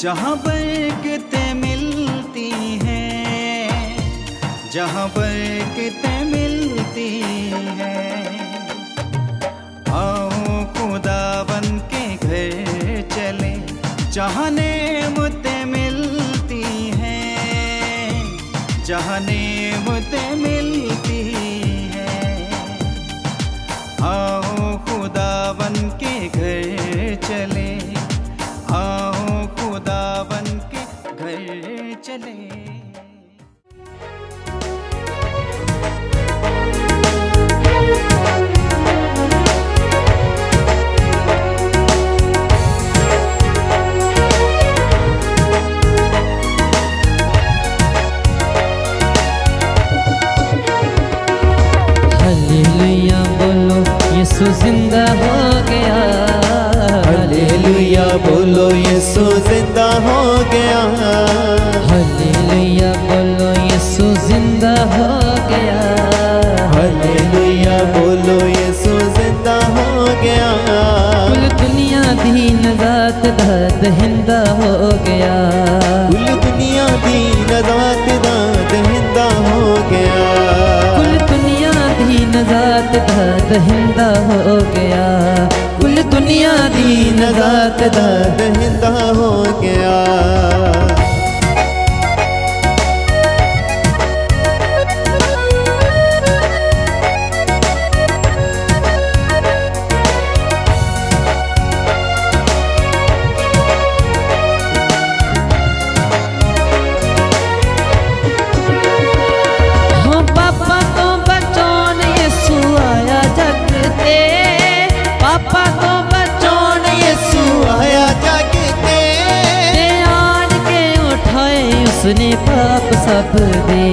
जहाँ बरकतें मिलती हैं, जहाँ बरकतें मिलती हैं। आओ खुदा बन के घर चले, जहाँ नेमतें मिलती हैं, जहाँ नेमतें मिलती हैं। आओ खुदा बन के घर चले। हालेलुया बोलो यीशु ज़िंदा हो गया। हालेलुया बोलो यीशु ज़िंदा हो गया। ਦਹਿੰਦਾ ਹੋ ਗਿਆ। ਕੁੱਲ ਦੁਨੀਆ ਦੀ ਨਜ਼ਾਤ ਦਾ ਦਹਿੰਦਾ ਹੋ ਗਿਆ। पाप सब दे।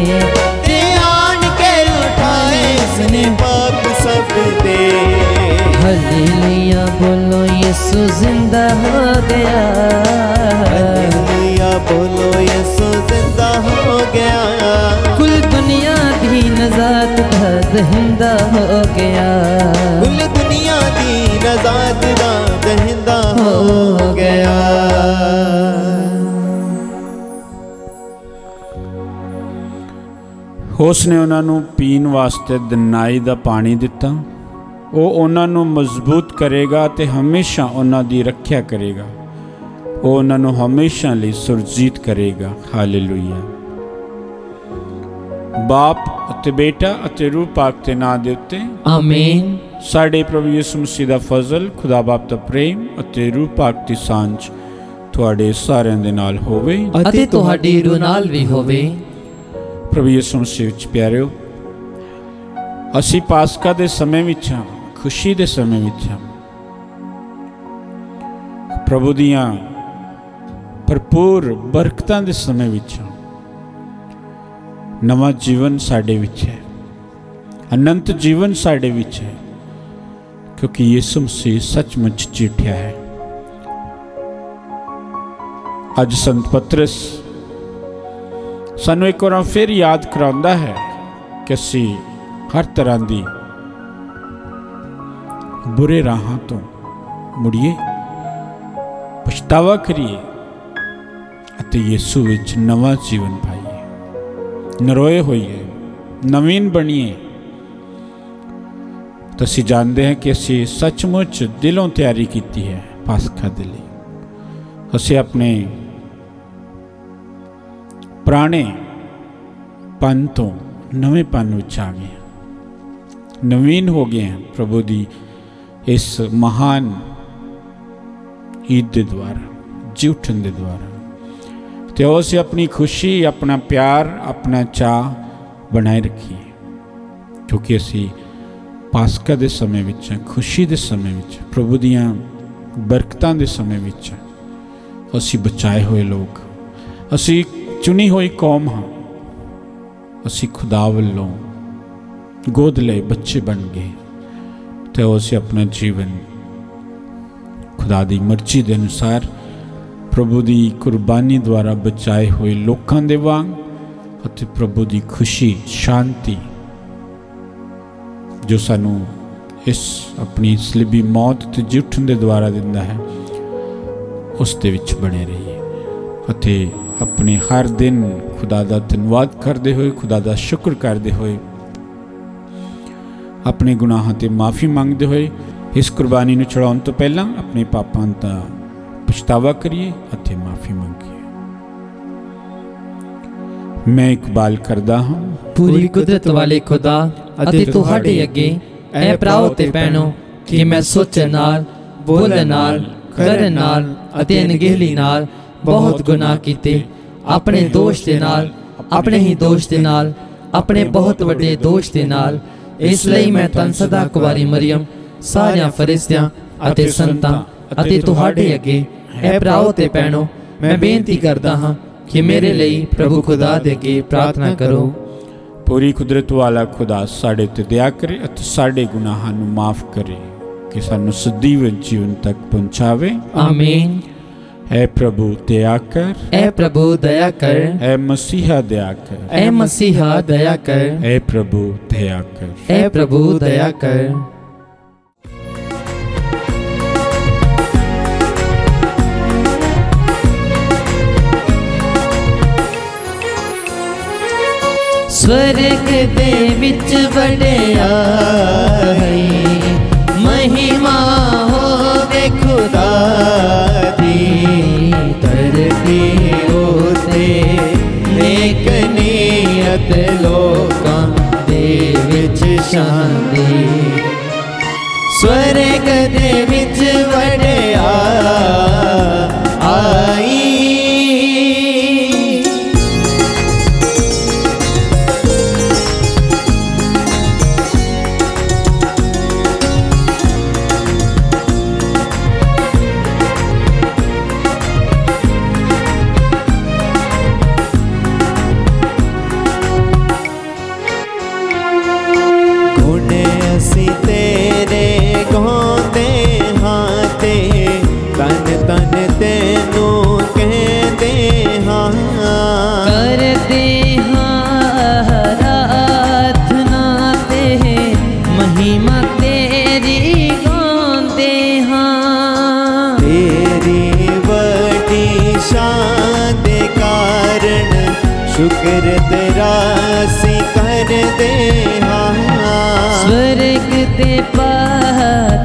आन के उठाए उसने पाप सब दे। हालेलुया बोलो यीशु ज़िंदा हो गया। हालेलुया बोलो यीशु ज़िंदा हो गया। कुल दुनिया दी नजात दा दहिंदा हो गया। कुल दुनिया दी नजात दा दहिंदा हो गया। ਉਸ ਨੇ ਉਹਨਾਂ ਨੂੰ ਪੀਣ ਵਾਸਤੇ ਦਿਨਾਈ ਦਾ ਪਾਣੀ ਦਿੱਤਾ। ਉਹ ਉਹਨਾਂ ਨੂੰ ਮਜ਼ਬੂਤ ਕਰੇਗਾ ਤੇ ਹਮੇਸ਼ਾ ਉਹਨਾਂ ਦੀ ਰੱਖਿਆ ਕਰੇਗਾ। ਉਹ ਉਹਨਾਂ ਨੂੰ ਹਮੇਸ਼ਾ ਲਈ ਸੁਰਜੀਤ ਕਰੇਗਾ। ਹਾਲੇਲੂਇਆ। ਬਾਪ ਅਤੇ ਬੇਟਾ ਅਤੇ ਰੂਹ ਪਾਕ ਦੇ ਨਾਂ ਦੇ ਉੱਤੇ ਆਮੀਨ ਸਾਡੇ ਪ੍ਰਭੂ ਯਿਸੂ ਮਸੀਹ ਦਾ ਫਜ਼ਲ ਖੁਦਾ ਬਾਪ ਦਾ ਪ੍ਰੇਮ ਅਤੇ ਰੂਹ ਪਾਕ ਦੀ ਸਾਂਝ ਤੁਹਾਡੇ ਸਾਰਿਆਂ ਦੇ ਨਾਲ ਹੋਵੇ ਅਤੇ ਤੁਹਾਡੀ ਰੂਹ ਨਾਲ ਵੀ ਹੋਵੇ। ਪ੍ਰਭੂ ਯਿਸੂ ਮਸੀਹ ਵਿੱਚ ਪਿਆਰਿਓ, ਅਸੀਂ ਪਾਸਕਾ ਦੇ ਸਮੇਂ ਵਿੱਚ ਹਾਂ, ਖੁਸ਼ੀ ਦੇ ਸਮੇਂ ਵਿੱਚ ਹਾਂ। ਪ੍ਰਭੂ ਦੀਆਂ ਭਰਪੂਰ ਬਰਕਤਾਂ ਦੇ ਸਮੇਂ ਵਿੱਚ ਹਾਂ। ਨਵਾਂ ਜੀਵਨ ਸਾਡੇ ਵਿੱਚ ਹੈ। ਅਨੰਤ ਜੀਵਨ ਸਾਡੇ ਵਿੱਚ ਹੈ, ਕਿਉਂਕਿ ਯਿਸੂ ਮਸੀਹ ਸੱਚਮੁੱਚ ਜੀਠਿਆ ਹੈ। ਅੱਜ ਸੰਤ ਪਤਰਸ ਸਾਨੂੰ ਇੱਕ ਵਾਰ ਫਿਰ ਯਾਦ ਕਰਾਉਂਦਾ ਹੈ ਕਿ ਅਸੀਂ ਹਰ ਤਰ੍ਹਾਂ ਦੀ ਬੁਰੇ ਰਾਹਾਂ ਤੋਂ ਮੁੜੀਏ, ਪਛਤਾਵਾ ਕਰੀਏ ਅਤੇ ਯਿਸੂ ਵਿੱਚ ਨਵਾਂ ਜੀਵਨ ਪਾਈਏ। ਨਰੋਏ ਹੋਈਏ, ਨਵੀਨ ਬਣੀਏ। ਤਾਂ ਅਸੀਂ ਜਾਣਦੇ ਹਾਂ ਕਿ ਅਸੀਂ ਸੱਚਮੁੱਚ ਦਿਲੋਂ ਤਿਆਰੀ ਕੀਤੀ ਹੈ ਪਾਸਕਾ ਦੇ ਲਈ। ਅਸੀਂ ਆਪਣੇ ਪੁਰਾਣੇ ਪੰਨ ਤੋਂ ਨਵੇਂ ਪੰਨ ਵਿੱਚ ਆ ਗਏ ਨਵੀਨ ਹੋ ਗਏ ਹਾਂ ਪ੍ਰਭੂ ਦੀ ਇਸ ਮਹਾਨ ਈਦ ਦੇ ਦੁਆਰਾ ਜੀ ਉੱਠਣ ਦੇ ਦੁਆਰਾ। ਤੇ ਉਹ ਅਸੀਂ ਆਪਣੀ ਖੁਸ਼ੀ, ਆਪਣਾ ਪਿਆਰ, ਆਪਣਾ ਚਾਹ ਬਣਾਏ ਰੱਖੀਏ। ਕਿਉਂਕਿ ਅਸੀਂ ਪਾਸਕਾ ਦੇ ਸਮੇਂ ਵਿੱਚ ਖੁਸ਼ੀ ਦੇ ਸਮੇਂ ਵਿੱਚ ਪ੍ਰਭੂ ਦੀਆਂ ਬਰਕਤਾਂ ਦੇ ਸਮੇਂ ਵਿੱਚ ਅਸੀਂ ਬਚਾਏ ਹੋਏ ਲੋਕ, ਅਸੀਂ ਚੁਣੀ ਹੋਈ ਕੌਮ ਹਾਂ। ਅਸੀਂ ਖੁਦਾ ਵੱਲੋਂ ਗੋਦ ਲਏ ਬੱਚੇ ਬਣ ਗਏ ਤੇ ਉਹ ਅਸੀਂ ਆਪਣਾ ਜੀਵਨ ਖੁਦਾ ਦੀ ਮਰਜ਼ੀ ਦੇ ਅਨੁਸਾਰ ਪ੍ਰਭੂ ਦੀ ਕੁਰਬਾਨੀ ਦੁਆਰਾ ਬਚਾਏ ਹੋਏ ਲੋਕਾਂ ਦੇ ਵਾਂਗ ਅਤੇ ਪ੍ਰਭੂ ਦੀ ਖੁਸ਼ੀ, ਸ਼ਾਂਤੀ ਜੋ ਸਾਨੂੰ ਇਸ ਆਪਣੀ ਸਲੀਬੀ ਮੌਤ ਤੇ ਜੀ ਦੇ ਦੁਆਰਾ ਦਿੰਦਾ ਹੈ, ਉਸ ਦੇ ਵਿੱਚ ਬਣੇ ਰਹੀਏ ਅਤੇ ਆਪਣੇ ਹਰ ਦਿਨ ਖੁਦਾ ਦਾ ਧੰਨਵਾਦ ਕਰਦੇ ਹੋਏ, ਖੁਦਾ ਦਾ ਸ਼ੁਕਰ ਕਰਦੇ ਹੋਏ, ਆਪਣੇ ਗੁਨਾਹਾਂ ਤੇ ਮਾਫੀ ਮੰਗਦੇ ਹੋਏ, ਇਸ ਕੁਰਬਾਨੀ ਨੂੰ ਚੜਾਉਣ ਤੋਂ ਪਹਿਲਾਂ ਆਪਣੇ ਪਾਪਾਂ ਦਾ ਪਛਤਾਵਾ ਕਰੀਏ ਅਤੇ ਮਾਫੀ ਮੰਗੀਏ। ਮੈਂ ਇਕਬਾਲ ਕਰਦਾ ਹਾਂ। ਪੂਰੀ ਕੁਦਰਤ ਵਾਲੇ ਖੁਦਾ ਅਤੇ ਤੁਹਾਡੇ ਅੱਗੇ, ਐ ਭਰਾਓ ਤੇ ਭੈਣੋ, ਕਿ ਮੈਂ ਸੋਚਣ ਨਾਲ, ਬੋਲਣ ਨਾਲ, ਕਰਨ ਨਾਲ ਅਤੇ ਅਣਗਹਿਲੀ ਨਾਲ ਬਹੁਤ ਗੁਨਾਹ ਕੀਤੇ। ਆਪਣੇ ਦੋਸ਼ ਦੇ ਨਾਲ ਆਪਣੇ ਹੀ ਦੋਸ਼ ਦੇ ਨਾਲ ਆਪਣੇ ਬਹੁਤ ਵੱਡੇ ਦੋਸ਼ ਦੇ ਨਾਲ। ਇਸ ਲਈ ਮੈਂ ਤਨ ਸਦਾ ਕੁਵਾਰੀ ਮਰੀਮ ਸਾਰਿਆਂ ਫਰਿਸ਼ਤਿਆਂ ਅਤੇ ਸੰਤਾਂ ਅਤੇ ਤੁਹਾਡੇ ਅੱਗੇ ਐ ਭਰਾਓ ਤੇ ਭੈਣੋ ਮੈਂ ਬੇਨਤੀ ਕਰਦਾ ਹਾਂ ਕਿ ਮੇਰੇ ਲਈ ਪ੍ਰਭੂ ਖੁਦਾ ਦੇ ਅੱਗੇ ਪ੍ਰਾਰਥਨਾ ਕਰੋ। ਪੂਰੀ ਕੁਦਰਤ ਵਾਲਾ ਖੁਦਾ ਸਾਡੇ ਤੇ ਦਇਆ ਕਰੇ ਅਤੇ ਸਾਡੇ ਗੁਨਾਹਾਂ ਨੂੰ ਮਾਫ ਕਰੇ। ਕਿ ਸਾਨੂੰ ਸਦੀਵ ਜੀਵਨ ਤੱਕ ਪਹੁੰਚਾਵੇ। ਆਮੀਨ। ਐ ਪ੍ਰਭੂ ਦਇਆ ਕਰ ਐ ਪ੍ਰਭੂ ਦਇਆ ਕਰ ਐ ਮਸੀਹਾ ਦਇਆ ਕਰ ਐ ਮਸੀਹਾ ਦਇਆ ਕਰ ਐ ਪ੍ਰਭੂ ਦਇਆ ਕਰ ਐ ਪ੍ਰਭੂ ਦਇਆ ਕਰ ਸਵਰਗ ਦੇ ਵਿੱਚ ਵਡਿਆਈ ਮਹਿਮਾ ਹੋਵੇ ਖੁਦਾ ਦੀ ਧਰਤੀ ਉਤੇ ਨੇਕ ਨੀਅਤ ਲੋਕਾਂ ਦੇ ਵਿੱਚ ਸ਼ਾਂਤੀ। ਸਵਰਗ ਦੇ ਵਿੱਚ ਵਡਿਆ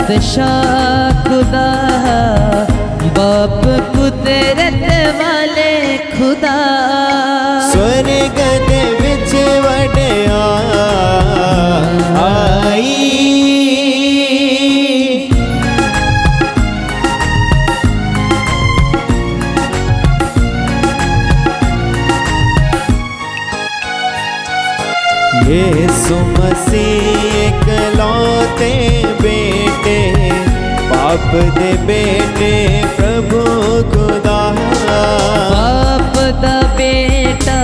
ਪਾਤਸ਼ਾਹ ਖੁਦਾ ਬਾਪ ਕੁਦਰਤ ਵਾਲੇ ਖੁਦਾ ਸਵਰਗ ਦੇ ਵਿੱਚ ਵਡਿਆ ਆਈ ਯੇਸੂ ਮਸੀਹ ਬਾਪ ਦੇ ਬੇਟੇ ਪ੍ਰਭੂ ਖੁਦਾ ਬਾਪ ਦਾ ਬੇਟਾ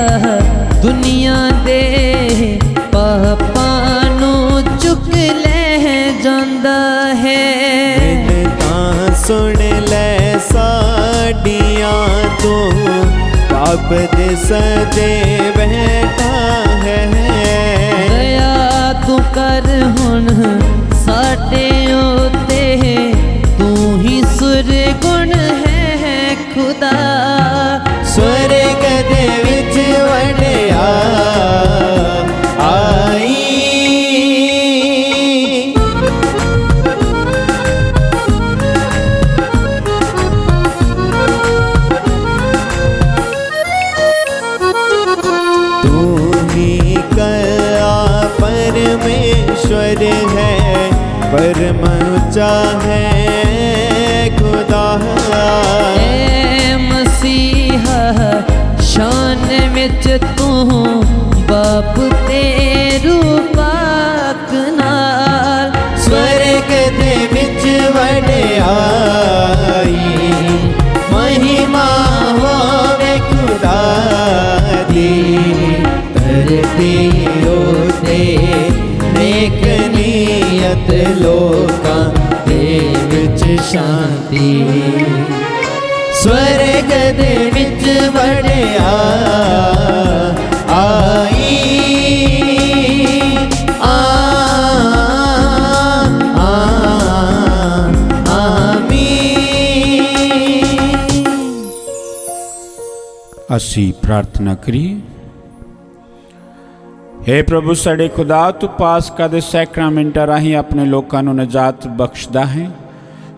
ਦੁਨੀਆ ਦੇ ਪਾਪਾਂ ਨੂੰ ਚੁੱਕ ਲੈ ਜਾਂਦਾ ਹੈ ਤਾਂ ਸੁਣ ਲੈ ਸਾਡੀਆਂ ਤੂੰ ਬਾਪ ਦੇ ਸਦੇ ਬੈਠਾ ਹੈ ਦਇਆ ਤੂੰ ਕਰ ਹੁਣ ਸਾਡੇ ਉਤੇ ਗੁਣ ਹੈ ਖੁਦਾ। ਵਿੱਚ ਤੂੰ ਬਾਪ ਤੇ ਰੂਪਾਕ ਨਾਲ ਸਵਰਗ ਦੇ ਵਿੱਚ ਵਡਿਆਈ, ਮਹਿਮਾ ਹੋਵੇ ਖੁਦਾ ਦੀ ਧਰਤੀ ਉਤੇ ਨੇਕ ਨੀਅਤ ਲੋਕਾਂ ਦੇ ਵਿੱਚ ਸ਼ਾਂਤੀ। स्वर्ग दे आई। असी प्रार्थना करिए। हे प्रभु साढ़े खुदा, तू पास कद मिनटा राही अपने लोगों नजात बख्शदा है।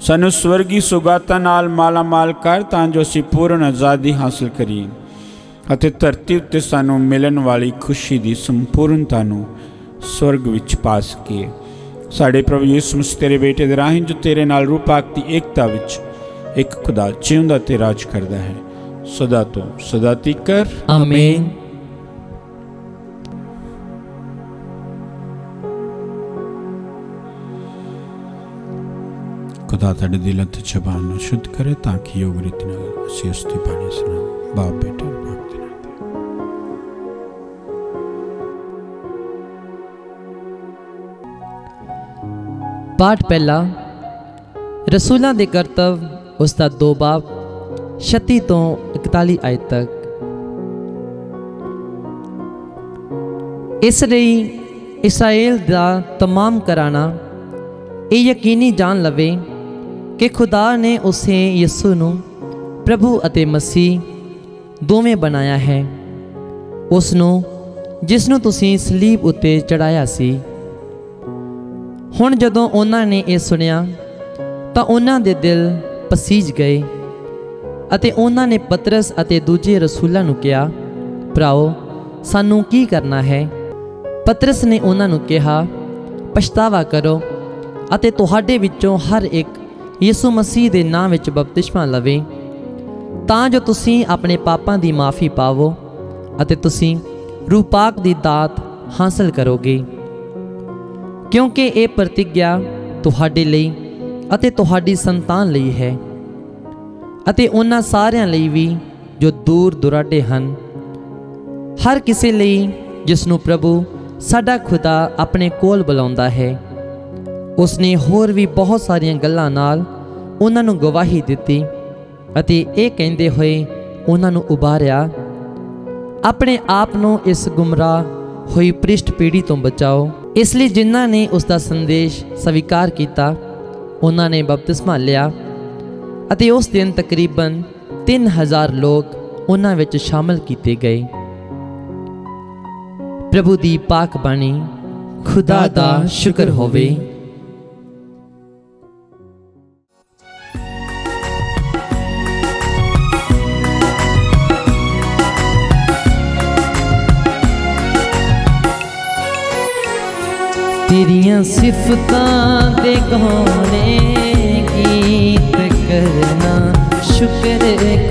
ਸਾਨੂੰ ਸਵਰਗੀ ਸੁਗਾਤਾਂ ਨਾਲ ਮਾਲਾ ਕਰ ਤਾਂ ਜੋ ਅਸੀਂ ਪੂਰਨ ਆਜ਼ਾਦੀ ਹਾਸਲ ਕਰੀਏ ਅਤੇ ਧਰਤੀ ਉੱਤੇ ਸਾਨੂੰ ਮਿਲਣ ਵਾਲੀ ਖੁਸ਼ੀ ਦੀ ਸੰਪੂਰਨਤਾ ਨੂੰ ਸਵਰਗ ਵਿੱਚ ਪਾ ਸਕੀਏ। ਸਾਡੇ ਪ੍ਰਭੂ ਯਿਸੂ ਮਸੀਹ ਤੇਰੇ ਬੇਟੇ ਦੇ ਰਾਹੀਂ ਜੋ ਤੇਰੇ ਨਾਲ ਰੂਪਾਕ ਦੀ ਏਕਤਾ ਵਿੱਚ ਇੱਕ ਖੁਦਾ ਜਿਉਂਦਾ ਤੇ ਰਾਜ ਕਰਦਾ ਹੈ। ਸਦਾ ਤੋਂ ਸਦਾ ਤੀਕਰ। ਆਮੀਨ ਖੁਦਾ ਤੁਹਾਡੇ ਦਿਲ ਅਤੇ ਜ਼ਬਾਨ ਨੂੰ ਸ਼ੁੱਧ ਕਰੇ ਤਾਂ ਕਿ ਯੋਗ ਰੀਤੀ ਨਾਲ ਅਸੀਂ ਉਸ ਦੀ ਬਾਣੀ ਸੁਣਾਓ ਬਾਪ ਬੇਟੇ ਔਰ ਬਾਪ ਦੇ ਨਾਮ ਤੇ ਪਾਠ ਪਹਿਲਾ ਰਸੂਲਾਂ ਦੇ ਕਰਤਵ ਉਸ ਦਾ ਦੋ ਬਾਬ 36 ਤੋਂ 41 ਆਇਤ ਤੱਕ ਇਸ ਲਈ ਇਸਰਾਏਲ ਦਾ तमाम ਘਰਾਣਾ ਇਹ ਯਕੀਨੀ ਜਾਣ ਲਵੇ ਕਿ ਖੁਦਾ ਨੇ ਉਸੇ ਯਿਸੂ ਨੂੰ ਪ੍ਰਭੂ ਅਤੇ ਮਸੀਹ ਦੋਵੇਂ ਬਣਾਇਆ ਹੈ। ਉਸ ਨੂੰ, ਜਿਸ ਨੂੰ ਤੁਸੀਂ ਸਲੀਬ ਉੱਤੇ ਚੜਾਇਆ ਸੀ। ਹੁਣ ਜਦੋਂ ਉਹਨਾਂ ਨੇ ਇਹ ਸੁਣਿਆ, ਤਾਂ ਉਹਨਾਂ ਦੇ ਦਿਲ ਪਸੀਜ ਗਏ ਅਤੇ ਉਹਨਾਂ ਨੇ ਪਤਰਸ ਅਤੇ ਦੂਜੇ ਰਸੂਲਾਂ ਨੂੰ ਕਿਹਾ, ਭਰਾਓ, ਸਾਨੂੰ ਕੀ ਕਰਨਾ ਹੈ? ਪਤਰਸ ਨੇ ਉਹਨਾਂ ਨੂੰ ਕਿਹਾ, ਪਛਤਾਵਾ ਕਰੋ ਅਤੇ ਤੁਹਾਡੇ ਵਿੱਚੋਂ ਹਰ ਇੱਕ ਯਿਸੂ ਮਸੀਹ ਦੇ ਨਾਮ ਵਿੱਚ ਬਪਤਿਸਮਾ ਲਵੇ, ਤਾਂ ਜੋ ਤੁਸੀਂ ਆਪਣੇ ਪਾਪਾਂ ਦੀ ਮਾਫੀ ਪਾਵੋ ਅਤੇ ਤੁਸੀਂ ਰੂਹ ਪਾਕ ਦੀ ਦਾਤ ਹਾਸਲ ਕਰੋਗੇ। ਕਿਉਂਕਿ ਇਹ ਪ੍ਰਤੀਗਿਆ ਤੁਹਾਡੇ ਲਈ ਅਤੇ ਤੁਹਾਡੀ ਸੰਤਾਨ ਲਈ ਹੈ ਅਤੇ ਉਹਨਾਂ ਸਾਰਿਆਂ ਲਈ ਵੀ ਜੋ ਦੂਰ ਦੁਰਾਡੇ ਹਨ। ਹਰ ਕਿਸੇ ਲਈ ਜਿਸ ਨੂੰ ਪ੍ਰਭੂ ਸਾਡਾ ਖੁਦਾ ਆਪਣੇ ਕੋਲ ਬੁਲਾਉਂਦਾ ਹੈ। ਉਸਨੇ ਹੋਰ ਵੀ ਬਹੁਤ ਸਾਰੀਆਂ ਗੱਲਾਂ ਨਾਲ ਉਹਨਾਂ ਨੂੰ ਗਵਾਹੀ ਦਿੱਤੀ ਅਤੇ ਇਹ ਕਹਿੰਦੇ ਹੋਏ ਉਹਨਾਂ ਨੂੰ ਉਬਾਰਿਆ ਆਪਣੇ ਆਪ ਨੂੰ ਇਸ ਗੁੰਮਰਾਹ ਹੋਈ ਪ੍ਰਿਸ਼ਟ ਪੀੜੀ ਤੋਂ ਬਚਾਓ। ਇਸ ਲਈ ਜਿਨ੍ਹਾਂ ਨੇ ਉਸ ਦਾ ਸੰਦੇਸ਼ ਸਵੀਕਾਰ ਕੀਤਾ, ਉਹਨਾਂ ਨੇ ਬਪਤਿਸਮਾ ਲਿਆ ਅਤੇ ਉਸ ਦਿਨ ਤਕਰੀਬਨ 3000 ਲੋਕ ਉਹਨਾਂ ਵਿੱਚ ਸ਼ਾਮਲ ਕੀਤੇ ਗਏ। ਪ੍ਰਭੂ ਦੀ ਪਾਕ ਬਾਣੀ, ਖੁਦਾ ਦਾ ਸ਼ੁਕਰ ਹੋਵੇ। ਤੇਰੀਆਂ ਸਿਫਤਾਂ ਦੇ ਗਾਣੇ ਗੀਤ ਕਰਨਾ। ਸ਼ੁਕਰ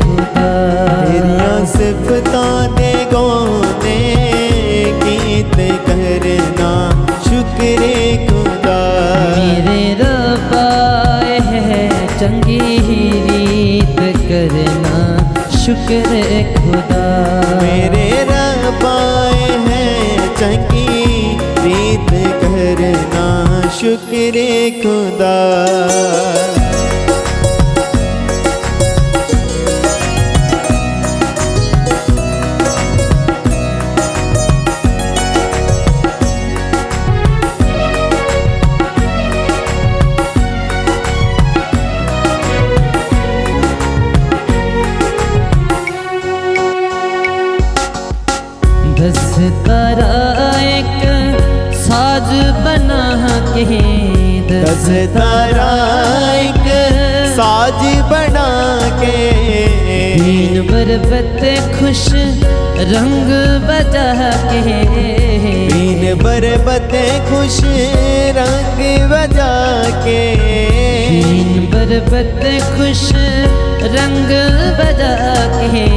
ਖੁਦਾ। ਤੇਰੀਆਂ ਸਿਫਤਾਂ ਦੇ ਗਾਉਣੇ ਗੀਤ ਕਰਨਾ। ਸ਼ੁਕਰੇ ਖੁਦਾ। ਮੇਰੇ ਰੱਬਾ ਹੈ ਚੰਗੀ ਰੀਤ ਕਰਨਾ। ਸ਼ੁਕਰ ਖੁਦਾ। ਮੇਰੇ ਕਰਨਾ ਸ਼ੁਕਰੇ ਖੁਦਾ। खुश रंग बजा के बीन बरबत खुश रंग बजा के। दीन बरबत खुश रंग बजा के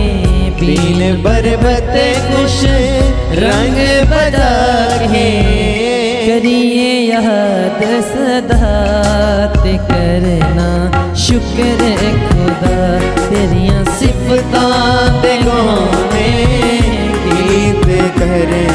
बीन बरबत खुश रंग बजा के। करिए याद सदात करना। ਸ਼ੁਕਰ ਖੁਦਾ ਤੇਰੀਆਂ ਸਿਫਤਾਂ ਤੇ ਗਾਵੇਂ ਗੀਤ ਕਰੇ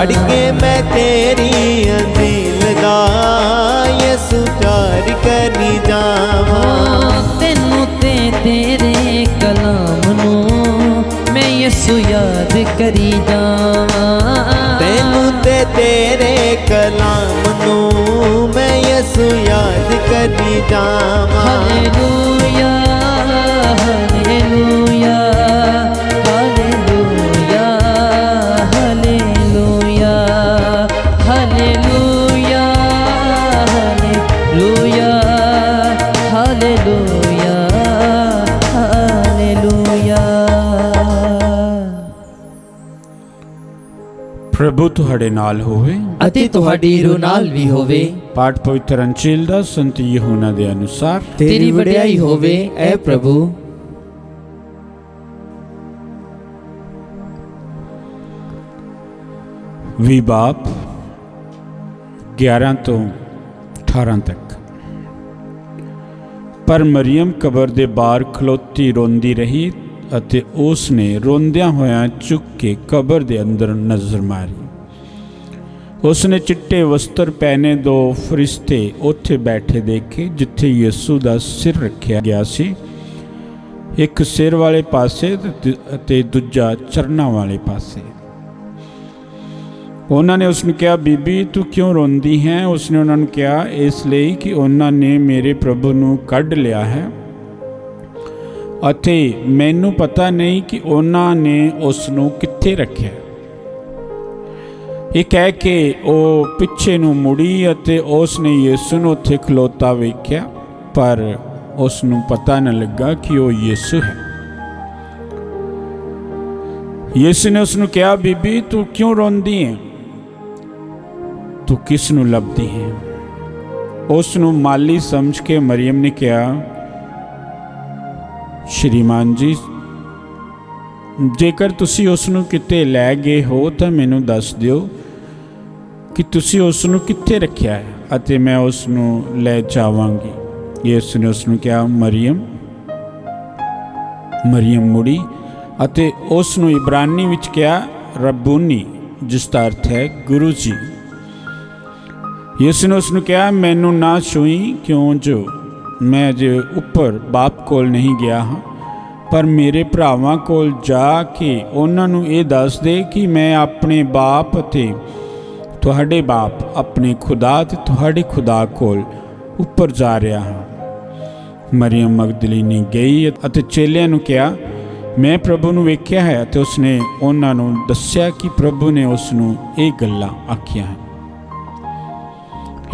ਪੜ ਕੇ ਮੈਂ ਤੇਰੀ ਅੰਜੀਲ ਦਾ ਯਿਸੂ ਚਾਰ ਕਰੀ ਜਾਵਾਂ। ਤੈਨੂੰ ਤੇ ਤੇਰੇ ਕਲਾਮ ਨੂੰ ਮੈਂ ਯਿਸੂ ਯਾਦ ਕਰੀ ਜਾਵਾਂ। ਤੈਨੂੰ ਤੇ ਤੇਰੇ ਕਲਾਮ ਨੂੰ ਮੈਂ ਯਿਸੂ ਯਾਦ ਕਰੀ ਜਾਵਾਂ। ਤੁਹਾਡੇ ਨਾਲ ਹੋਵੇ। ਅਤੇ ਤੁਹਾਡੀ ਰੂਹ ਨਾਲ ਵੀ ਹੋਵੇ। ਪਾਠ ਪਵਿੱਤਰ ਅੰਚਿਲ ਦਾ ਸੰਤ ਯਹੂਨਾ ਦੇ ਅਨੁਸਾਰ। ਤੇਰੀ ਵਡਿਆਈ ਹੋਵੇ ਐ ਪ੍ਰਭੂ। ਵੀ ਬਾਪ 11 ਤੋਂ 18 ਤੱਕ। ਪਰ ਮਰੀਮ ਕਬਰ ਦੇ ਬਾਹਰ ਖਲੋਤੀ ਰੋਂਦੀ ਰਹੀ ਅਤੇ ਉਸ ਨੇ ਰੋਂਦਿਆਂ ਹੋਇਆਂ ਚੁੱਕ ਕੇ ਕਬਰ ਦੇ ਅੰਦਰ ਨਜ਼ਰ ਮਾਰੀ। ਉਸਨੇ ਚਿੱਟੇ ਵਸਤਰ ਪਹਿਨੇ ਦੋ ਫਰਿਸ਼ਤੇ ਉੱਥੇ ਬੈਠੇ ਦੇਖੇ, ਜਿੱਥੇ ਯਿਸੂ ਦਾ ਸਿਰ ਰੱਖਿਆ ਗਿਆ ਸੀ। ਇੱਕ ਸਿਰ ਵਾਲੇ ਪਾਸੇ ਤੇ- ਅਤੇ ਦੂਜਾ ਚਰਨਾਂ ਵਾਲੇ ਪਾਸੇ। ਉਹਨਾਂ ਨੇ ਉਸ ਨੂੰ ਕਿਹਾ, ਬੀਬੀ, ਤੂੰ ਕਿਉਂ ਰੋਂਦੀ ਹੈ? ਉਸਨੇ ਉਹਨਾਂ ਨੂੰ ਕਿਹਾ, ਇਸ ਲਈ ਕਿ ਉਹਨਾਂ ਨੇ ਮੇਰੇ ਪ੍ਰਭੂ ਨੂੰ ਕੱਢ ਲਿਆ ਹੈ। ਅਤੇ ਮੈਨੂੰ ਪਤਾ ਨਹੀਂ ਕਿ ਉਹਨਾਂ ਨੇ ਉਸ ਨੂੰ ਕਿੱਥੇ ਰੱਖਿਆ। ਇਹ ਕਹਿ ਕੇ ਉਹ ਪਿੱਛੇ ਨੂੰ ਮੁੜੀ ਅਤੇ ਉਸ ਨੇ ਯਿਸੂ ਨੂੰ ਉੱਥੇ ਖਲੋਤਾ ਵੇਖਿਆ, ਪਰ ਉਸ ਨੂੰ ਪਤਾ ਨਾ ਲੱਗਾ ਕਿ ਉਹ ਯਿਸੂ ਹੈ। ਯਿਸੂ ਨੇ ਉਸ ਨੂੰ ਕਿਹਾ, ਬੀਬੀ, ਤੂੰ ਕਿਉਂ ਰੋਂਦੀ ਹੈ? ਤੂੰ ਕਿਸ ਨੂੰ ਲੱਭਦੀ ਹੈ? ਉਸ ਨੂੰ ਮਾਲੀ ਸਮਝ ਕੇ ਮਰੀਮ ਨੇ ਕਿਹਾ, ਸ਼੍ਰੀਮਾਨ ਜੀ, ਜੇਕਰ ਤੁਸੀਂ ਉਸ ਨੂੰ ਕਿਤੇ ਲੈ ਗਏ ਹੋ ਤਾਂ ਮੈਨੂੰ ਦੱਸ ਦਿਓ ਕਿ ਤੁਸੀਂ ਉਸ ਨੂੰ ਕਿੱਥੇ ਰੱਖਿਆ ਹੈ? ਅਤੇ ਮੈਂ ਉਸ ਨੂੰ ਲੈ ਜਾਵਾਂਗੀ। ਯਿਸੂ ਨੇ ਉਸ ਨੂੰ ਕਿਹਾ, ਮਰੀਮ ਮਰੀਮ ਮੁੜੀ ਅਤੇ ਉਸ ਨੂੰ ਇਬਰਾਨੀ ਵਿੱਚ ਕਿਹਾ, ਰੱਬੂਨੀ, ਜਿਸ ਦਾ ਅਰਥ ਹੈ ਗੁਰੂ ਜੀ। ਯਿਸੂ ਨੇ ਉਸ ਨੂੰ ਕਿਹਾ, ਮੈਨੂੰ ਨਾ ਛੂਈ, ਕਿਉਂ ਜੋ? ਮੈਂ ਅਜੇ ਉੱਪਰ ਬਾਪ ਕੋਲ ਨਹੀਂ ਗਿਆ ਹਾਂ, ਪਰ ਮੇਰੇ ਭਰਾਵਾਂ ਕੋਲ ਜਾ ਕੇ ਉਹਨਾਂ ਨੂੰ ਇਹ ਦੱਸ ਦੇ ਕਿ ਮੈਂ ਆਪਣੇ ਬਾਪ ਅਤੇ ਤੁਹਾਡੇ ਬਾਪ ਆਪਣੇ ਖੁਦਾ ਤੇ ਤੁਹਾਡੇ ਖੁਦਾ ਕੋਲ ਉੱਪਰ ਜਾ ਰਿਹਾ ਹਾਂ। ਮਰੀਮ ਮਗਦਲੀਨੀ ਗਈ ਅਤੇ ਚੇਲਿਆਂ ਨੂੰ ਕਿਹਾ ਮੈਂ ਪ੍ਰਭੂ ਨੂੰ ਵੇਖਿਆ ਹੈ ਅਤੇ ਉਸਨੇ ਉਹਨਾਂ ਨੂੰ ਦੱਸਿਆ ਕਿ ਪ੍ਰਭੂ ਨੇ ਉਸ ਨੂੰ ਇਹ ਗੱਲਾਂ ਆਖੀਆਂ ਹਨ।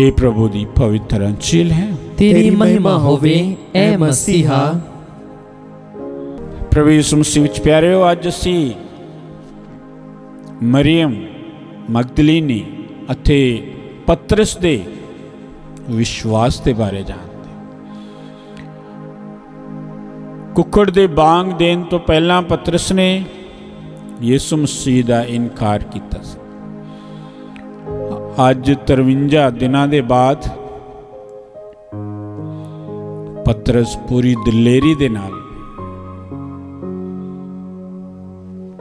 ਇਹ ਪ੍ਰਭੂ ਦੀ ਪਵਿੱਤਰ ਅੰਚੀਲ ਹੈ ਤੇਰੀ ਮਹਿਮਾ ਹੋਵੇ ਐ ਮਸੀਹਾ। ਪ੍ਰਭੂ ਯਿਸੂ ਮਸੀਹ ਵਿੱਚ ਪਿਆਰਿਓ ਅੱਜ ਅਸੀਂ ਮਰੀਮ ਮਗਦਲੀਨੀ ਅਤੇ ਪਤਰਸ ਦੇ ਵਿਸ਼ਵਾਸ ਦੇ ਬਾਰੇ ਜਾਣਦੇ ਕੁੱਕੜ ਦੇ ਬਾਂਗ ਦੇਣ ਤੋਂ ਪਹਿਲਾਂ ਪਤਰਸ ਨੇ ਯਿਸੂ ਮਸੀਹ ਦਾ ਇਨਕਾਰ ਕੀਤਾ ਸੀ ਅੱਜ 53 ਦਿਨਾਂ ਦੇ ਬਾਅਦ ਪਤਰਸ ਪੂਰੀ ਦਲੇਰੀ ਦੇ ਨਾਲ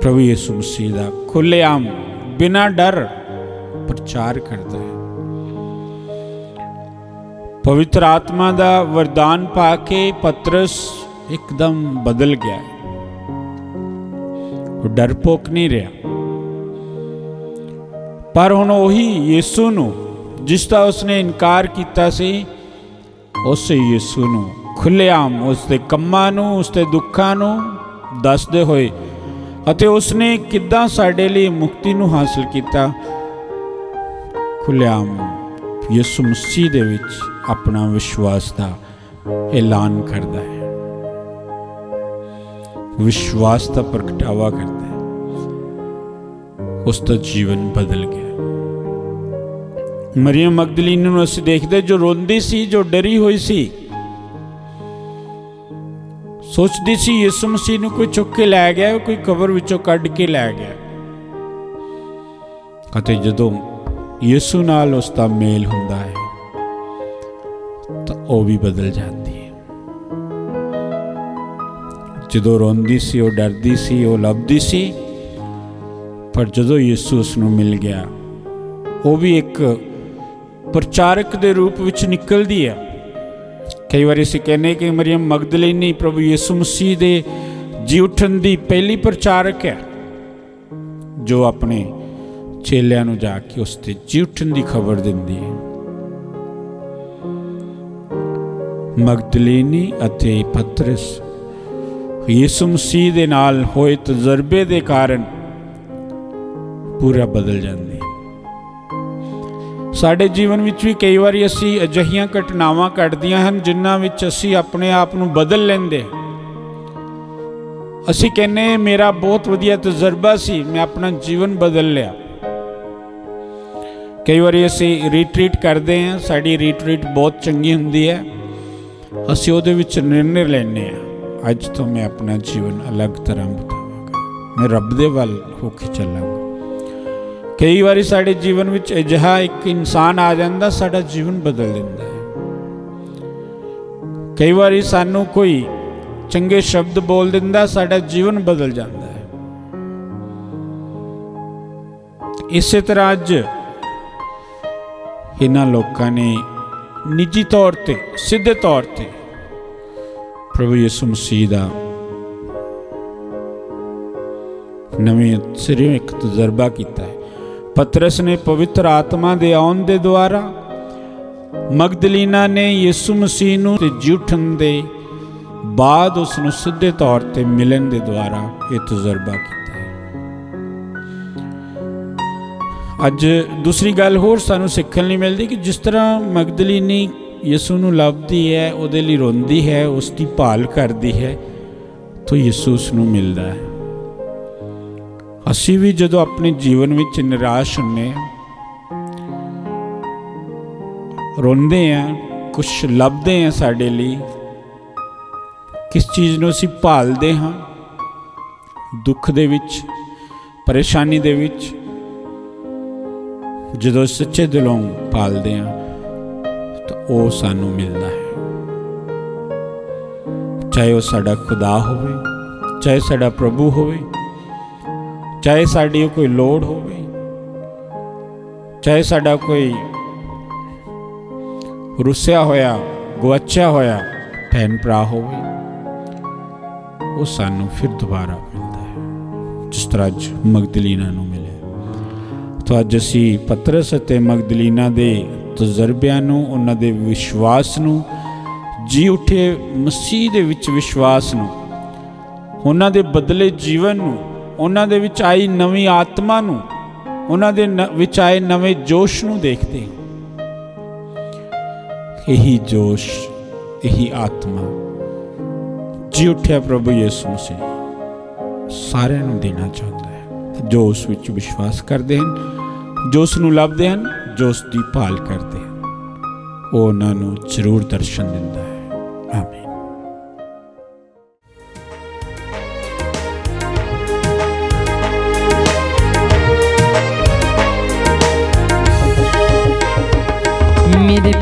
ਪ੍ਰਭੂ ਯਿਸੂ ਮਸੀਹ ਦਾ ਖੁੱਲ੍ਹੇਆਮ ਬਿਨਾਂ ਡਰ ਪ੍ਰਚਾਰ ਕਰਦਾ ਹੈ। ਪਵਿੱਤਰ ਆਤਮਾ ਦਾ ਵਰਦਾਨ ਪਾ ਕੇ ਪਤਰਸ ਇੱਕਦਮ ਬਦਲ ਗਿਆ ਉਹ ਡਰਪੋਕ ਨਹੀਂ ਰਿਹਾ। ਪਰ ਹੁਣ ਉਹੀ ਯਿਸੂ ਨੂੰ, ਜਿਸ ਦਾ ਉਸਨੇ ਇਨਕਾਰ ਕੀਤਾ ਸੀ, ਉਸ ਯਿਸੂ ਨੂੰ ਖੁੱਲ੍ਹੇਆਮ ਉਸ ਦੇ ਕੰਮਾਂ ਨੂੰ ਉਸ ਦੇ ਦੁੱਖਾਂ ਨੂੰ ਦੱਸਦੇ ਹੋਏ ਅਤੇ ਉਸਨੇ ਕਿੱਦਾਂ ਸਾਡੇ ਲਈ ਮੁਕਤੀ ਨੂੰ ਹਾਸਲ ਕੀਤਾ? ਖੁੱਲ੍ਹੇਆਮ ਯਿਸੂ ਮਸੀਹ ਦੇ ਵਿੱਚ ਆਪਣਾ ਵਿਸ਼ਵਾਸ ਦਾ ਐਲਾਨ ਕਰਦਾ ਹੈ। ਵਿਸ਼ਵਾਸ ਦਾ ਪ੍ਰਗਟਾਵਾ ਕਰਦਾ ਹੈ। ਉਸ ਦਾ ਜੀਵਨ ਬਦਲ ਗਿਆ। ਮਰੀਮ ਮਗਦਲੀਨ ਨੂੰ ਅਸੀਂ ਦੇਖਦੇ ਜੋ ਰੋਂਦੀ ਸੀ, ਜੋ ਡਰੀ ਹੋਈ ਸੀ। ਸੋਚਦੀ ਸੀ ਯਿਸੂ ਮਸੀਹ ਨੂੰ ਕੋਈ ਚੁੱਕ ਕੇ ਲੈ ਗਿਆ ਕੋਈ ਕਬਰ ਵਿੱਚੋਂ ਕੱਢ ਕੇ ਲੈ ਗਿਆ। ਅਤੇ ਜਦੋਂ ਯਿਸੂ ਨਾਲ ਉਸ ਦਾ ਮੇਲ ਹੁੰਦਾ ਹੈ, ਤਾਂ ਉਹ ਵੀ ਬਦਲ ਜਾਂਦੀ ਹੈ। ਜਦੋਂ ਰੋਂਦੀ ਸੀ, ਉਹ ਡਰਦੀ ਸੀ, ਉਹ ਲੱਭਦੀ ਸੀ, ਪਰ ਜਦੋਂ ਯਿਸੂ ਉਸ ਨੂੰ ਮਿਲ ਗਿਆ, ਉਹ ਵੀ ਇੱਕ ਪ੍ਰਚਾਰਕ ਦੇ ਰੂਪ ਵਿੱਚ ਨਿਕਲਦੀ ਹੈ। ਕਈ ਵਾਰੀ ਅਸੀਂ ਕਹਿੰਦੇ ਕਿ ਮਰੀਮ ਮਗਦਲੀਨੀ ਪ੍ਰਭੂ ਯਿਸੂ ਮਸੀਹ ਦੇ ਜੀ ਉਠਣ ਦੀ ਪਹਿਲੀ ਪ੍ਰਚਾਰਕ ਹੈ, ਜੋ ਆਪਣੇ ਚੇਲਿਆਂ ਨੂੰ ਜਾ ਕੇ ਉਸ ਤੇ ਜੀ ਉਠਣ ਦੀ ਖਬਰ ਦਿੰਦੀ ਹੈ। ਮਗਦਲੀਨੀ ਅਤੇ ਪਤਰਸ ਯਿਸੂ ਮਸੀਹ ਦੇ ਨਾਲ ਹੋਏ ਤਜਰਬੇ ਦੇ ਕਾਰਨ ਪੂਰਾ ਬਦਲ ਜਾਂਦੇ ਸਾਡੇ ਜੀਵਨ ਵਿੱਚ ਵੀ ਕਈ ਵਾਰੀ ਅਸੀਂ ਅਜਿਹੀਆਂ ਘਟਨਾਵਾਂ ਘਟਦੀਆਂ ਹਨ, ਜਿਨ੍ਹਾਂ ਵਿੱਚ ਅਸੀਂ ਆਪਣੇ ਆਪ ਨੂੰ ਬਦਲ ਲੈਂਦੇ ਅਸੀਂ ਕਹਿੰਨੇ ਮੇਰਾ ਬਹੁਤ ਵਧੀਆ ਤਜਰਬਾ ਸੀ, ਮੈਂ ਆਪਣਾ ਜੀਵਨ ਬਦਲ ਲਿਆ। ਕਈ ਵਾਰੀ ਅਸੀਂ ਰੀਟਰੀਟ ਕਰਦੇ ਹਾਂ, ਸਾਡੀ ਰੀਟਰੀਟ ਬਹੁਤ ਚੰਗੀ ਹੁੰਦੀ ਹੈ। ਅਸੀਂ ਉਹਦੇ ਵਿੱਚ ਨਿਰਣੇ ਲੈਂਦੇ ਹਾਂ, ਅੱਜ ਤੋਂ ਮੈਂ ਆਪਣਾ ਜੀਵਨ ਅਲੱਗ ਤਰ੍ਹਾਂ ਬਤਾਵਾਂਗਾ। ਮੈਂ ਰੱਬ ਦੇ ਵੱਲ ਹੋ ਕੇ ਚੱਲਾਂਗਾ। ਕਈ ਵਾਰੀ ਸਾਡੇ ਜੀਵਨ ਵਿੱਚ ਅਜਿਹਾ ਇੱਕ ਇਨਸਾਨ ਆ ਜਾਂਦਾ, ਸਾਡਾ ਜੀਵਨ ਬਦਲ ਦਿੰਦਾ ਹੈ। ਕਈ ਵਾਰੀ ਸਾਨੂੰ ਕੋਈ ਚੰਗੇ ਸ਼ਬਦ ਬੋਲ ਦਿੰਦਾ, ਸਾਡਾ ਜੀਵਨ ਬਦਲ ਜਾਂਦਾ ਹੈ। ਇਸੇ ਤਰ੍ਹਾਂ ਅੱਜ ਇਹਨਾਂ ਲੋਕਾਂ ਨੇ ਨਿੱਜੀ ਤੌਰ ਤੇ, ਸਿੱਧੇ ਤੌਰ ਤੇ ਪ੍ਰਭੂ ਯਿਸੂ ਮਸੀਹ ਦਾ ਨਵੇਂ ਸਿਰੇ ਇੱਕ ਤਜਰਬਾ ਕੀਤਾ ਹੈ। ਪਤਰਸ ਨੇ ਪਵਿੱਤਰ ਆਤਮਾ ਦੇ ਆਉਣ ਦੇ ਦੁਆਰਾ ਮਗਦਲੀਨਾ ਨੇ ਯਿਸੂ ਮਸੀਹ ਨੂੰ ਤੇ ਜੂਠਨ ਦੇ ਬਾਅਦ ਉਸ ਨੂੰ ਸਿੱਧੇ ਤੌਰ ਤੇ ਮਿਲਣ ਦੇ ਦੁਆਰਾ ਇਹ ਤਜਰਬਾ ਕੀਤਾ ਹੈ। ਅੱਜ ਦੂਸਰੀ ਗੱਲ ਹੋਰ ਸਾਨੂੰ ਸਿੱਖਣ ਲਈ ਮਿਲਦੀ ਕਿ ਜਿਸ ਤਰ੍ਹਾਂ ਮਗਦਲੀਨੀ ਯਿਸੂ ਨੂੰ ਲੱਭਦੀ ਹੈ, ਉਹਦੇ ਲਈ ਰੋਂਦੀ ਹੈ, ਉਸ ਦੀ ਭਾਲ ਕਰਦੀ ਹੈ, ਤਾਂ ਯਿਸੂ ਉਸ ਨੂੰ ਮਿਲਦਾ ਹੈ। ਅਸੀਂ ਵੀ ਜਦੋਂ ਆਪਣੇ ਜੀਵਨ ਵਿੱਚ ਨਿਰਾਸ਼ ਹੁੰਨੇ ਆ ਰੋਂਦੇ ਆ ਕੁਝ ਲੱਭਦੇ ਆ ਸਾਡੇ ਲਈ, ਕਿਸ ਚੀਜ਼ ਨੂੰ ਅਸੀਂ ਭਾਲਦੇ ਹਾਂ, ਦੁੱਖ ਦੇ ਵਿੱਚ, ਪਰੇਸ਼ਾਨੀ ਦੇ ਵਿੱਚ, ਜਦੋਂ ਸੱਚੇ ਦਿਲੋਂ ਭਾਲਦੇ ਆ ਤਾਂ ਉਹ ਸਾਨੂੰ ਮਿਲਦਾ ਹੈ। ਚਾਹੇ ਉਹ ਸਾਡਾ ਖੁਦਾ ਹੋਵੇ, ਚਾਹੇ ਸਾਡਾ ਪ੍ਰਭੂ ਹੋਵੇ ਚਾਹੇ ਸਾਡੀ ਕੋਈ ਲੋੜ ਹੋਵੇ, ਚਾਹੇ ਸਾਡਾ ਕੋਈ ਰੁੱਸਿਆ ਹੋਇਆ ਗਵਾਚਿਆ ਹੋਇਆ ਭੈਣ ਭਰਾ ਹੋਵੇ, ਉਹ ਸਾਨੂੰ ਫਿਰ ਦੁਬਾਰਾ ਮਿਲਦਾ ਹੈ, ਜਿਸ ਤਰ੍ਹਾਂ ਅੱਜ ਮਗਦਲੀਨਾ ਨੂੰ ਮਿਲਿਆ ਤਾਂ ਅੱਜ ਅਸੀਂ ਪਤਰਸ ਅਤੇ ਮਗਦਲੀਨਾ ਦੇ ਤਜਰਬਿਆਂ ਨੂੰ, ਉਹਨਾਂ ਦੇ ਵਿਸ਼ਵਾਸ ਨੂੰ, ਜੀ ਉਠੇ ਮਸੀਹ ਦੇ ਵਿੱਚ ਵਿਸ਼ਵਾਸ ਨੂੰ, ਉਹਨਾਂ ਦੇ ਬਦਲੇ ਜੀਵਨ ਨੂੰ ਉਹਨਾਂ ਦੇ ਵਿੱਚ ਆਈ ਨਵੀਂ ਆਤਮਾ ਨੂੰ, ਉਹਨਾਂ ਦੇ ਵਿੱਚ ਆਏ ਨਵੇਂ ਜੋਸ਼ ਨੂੰ ਦੇਖਦੇ ਇਹੀ ਜੋਸ਼, ਇਹੀ ਆਤਮਾ। ਜੀ ਉੱਠਿਆ ਪ੍ਰਭੂ ਯਿਸੂ ਮਸੀਹ, ਸਾਰਿਆਂ ਨੂੰ ਦੇਣਾ ਚਾਹੁੰਦਾ ਹੈ। ਜੋ ਉਸ ਵਿੱਚ ਵਿਸ਼ਵਾਸ ਕਰਦੇ ਹਨ, ਜੋ ਉਸ ਨੂੰ ਲੱਭਦੇ ਹਨ, ਜੋ ਉਸ ਦੀ ਭਾਲ ਕਰਦੇ ਹਨ, ਉਹ ਉਹਨਾਂ ਨੂੰ ਜ਼ਰੂਰ ਦਰਸ਼ਨ ਦਿੰਦਾ ਹੈ। ਆਮੀਨ।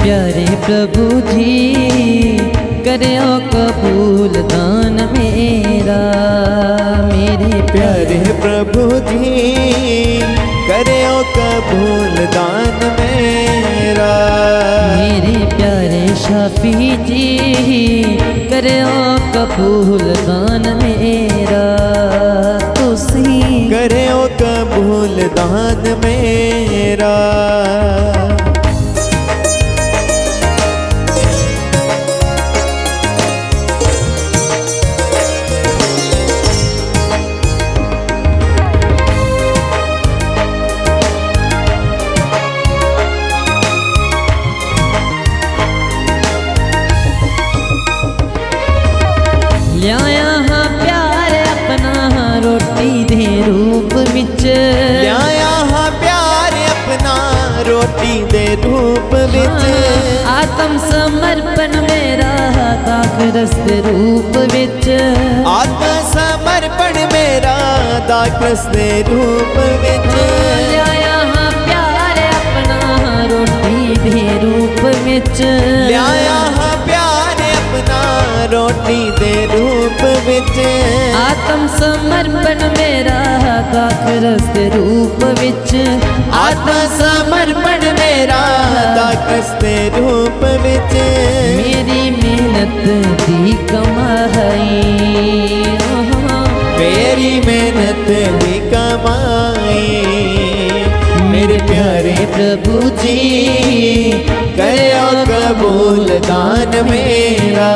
प्यारे प्रभु जी करो कबूल दान मेरा। मेरे प्यारे प्रभु जी करो कबूल दान मेरा। मेरे प्यारे शाफी जी करो कबूल दान मेरा। तुसी करो कबूल दान मेरा। रूप विच। आत्म समर्पण मेरा दा कृष्ण रूप विच। लिया प्यार अपना रोटी दे रूप विच। लिया प्यार अपना रोटी दे रूप ਵਿੱਚ। ਆਤਮ ਸਮਰਪਣ ਮੇਰਾ ਦਾਖਰਸ ਦੇ ਰੂਪ ਵਿੱਚ। ਆਤਮ ਸਮਰਪਣ ਮੇਰਾ ਦਾਕਸ ਦੇ ਰੂਪ ਵਿੱਚ। ਮੇਰੀ ਮਿਹਨਤ ਦੀ ਕਮਾਈ। ਮੇਰੀ ਮਿਹਨਤ ਦੀ ਕਮਾਈ। ਮੇਰੇ ਪਿਆਰੇ ਪ੍ਰਭੂ ਜੀ ਕਰਿਓ ਕਬੂਲ ਦਾਨ ਮੇਰਾ।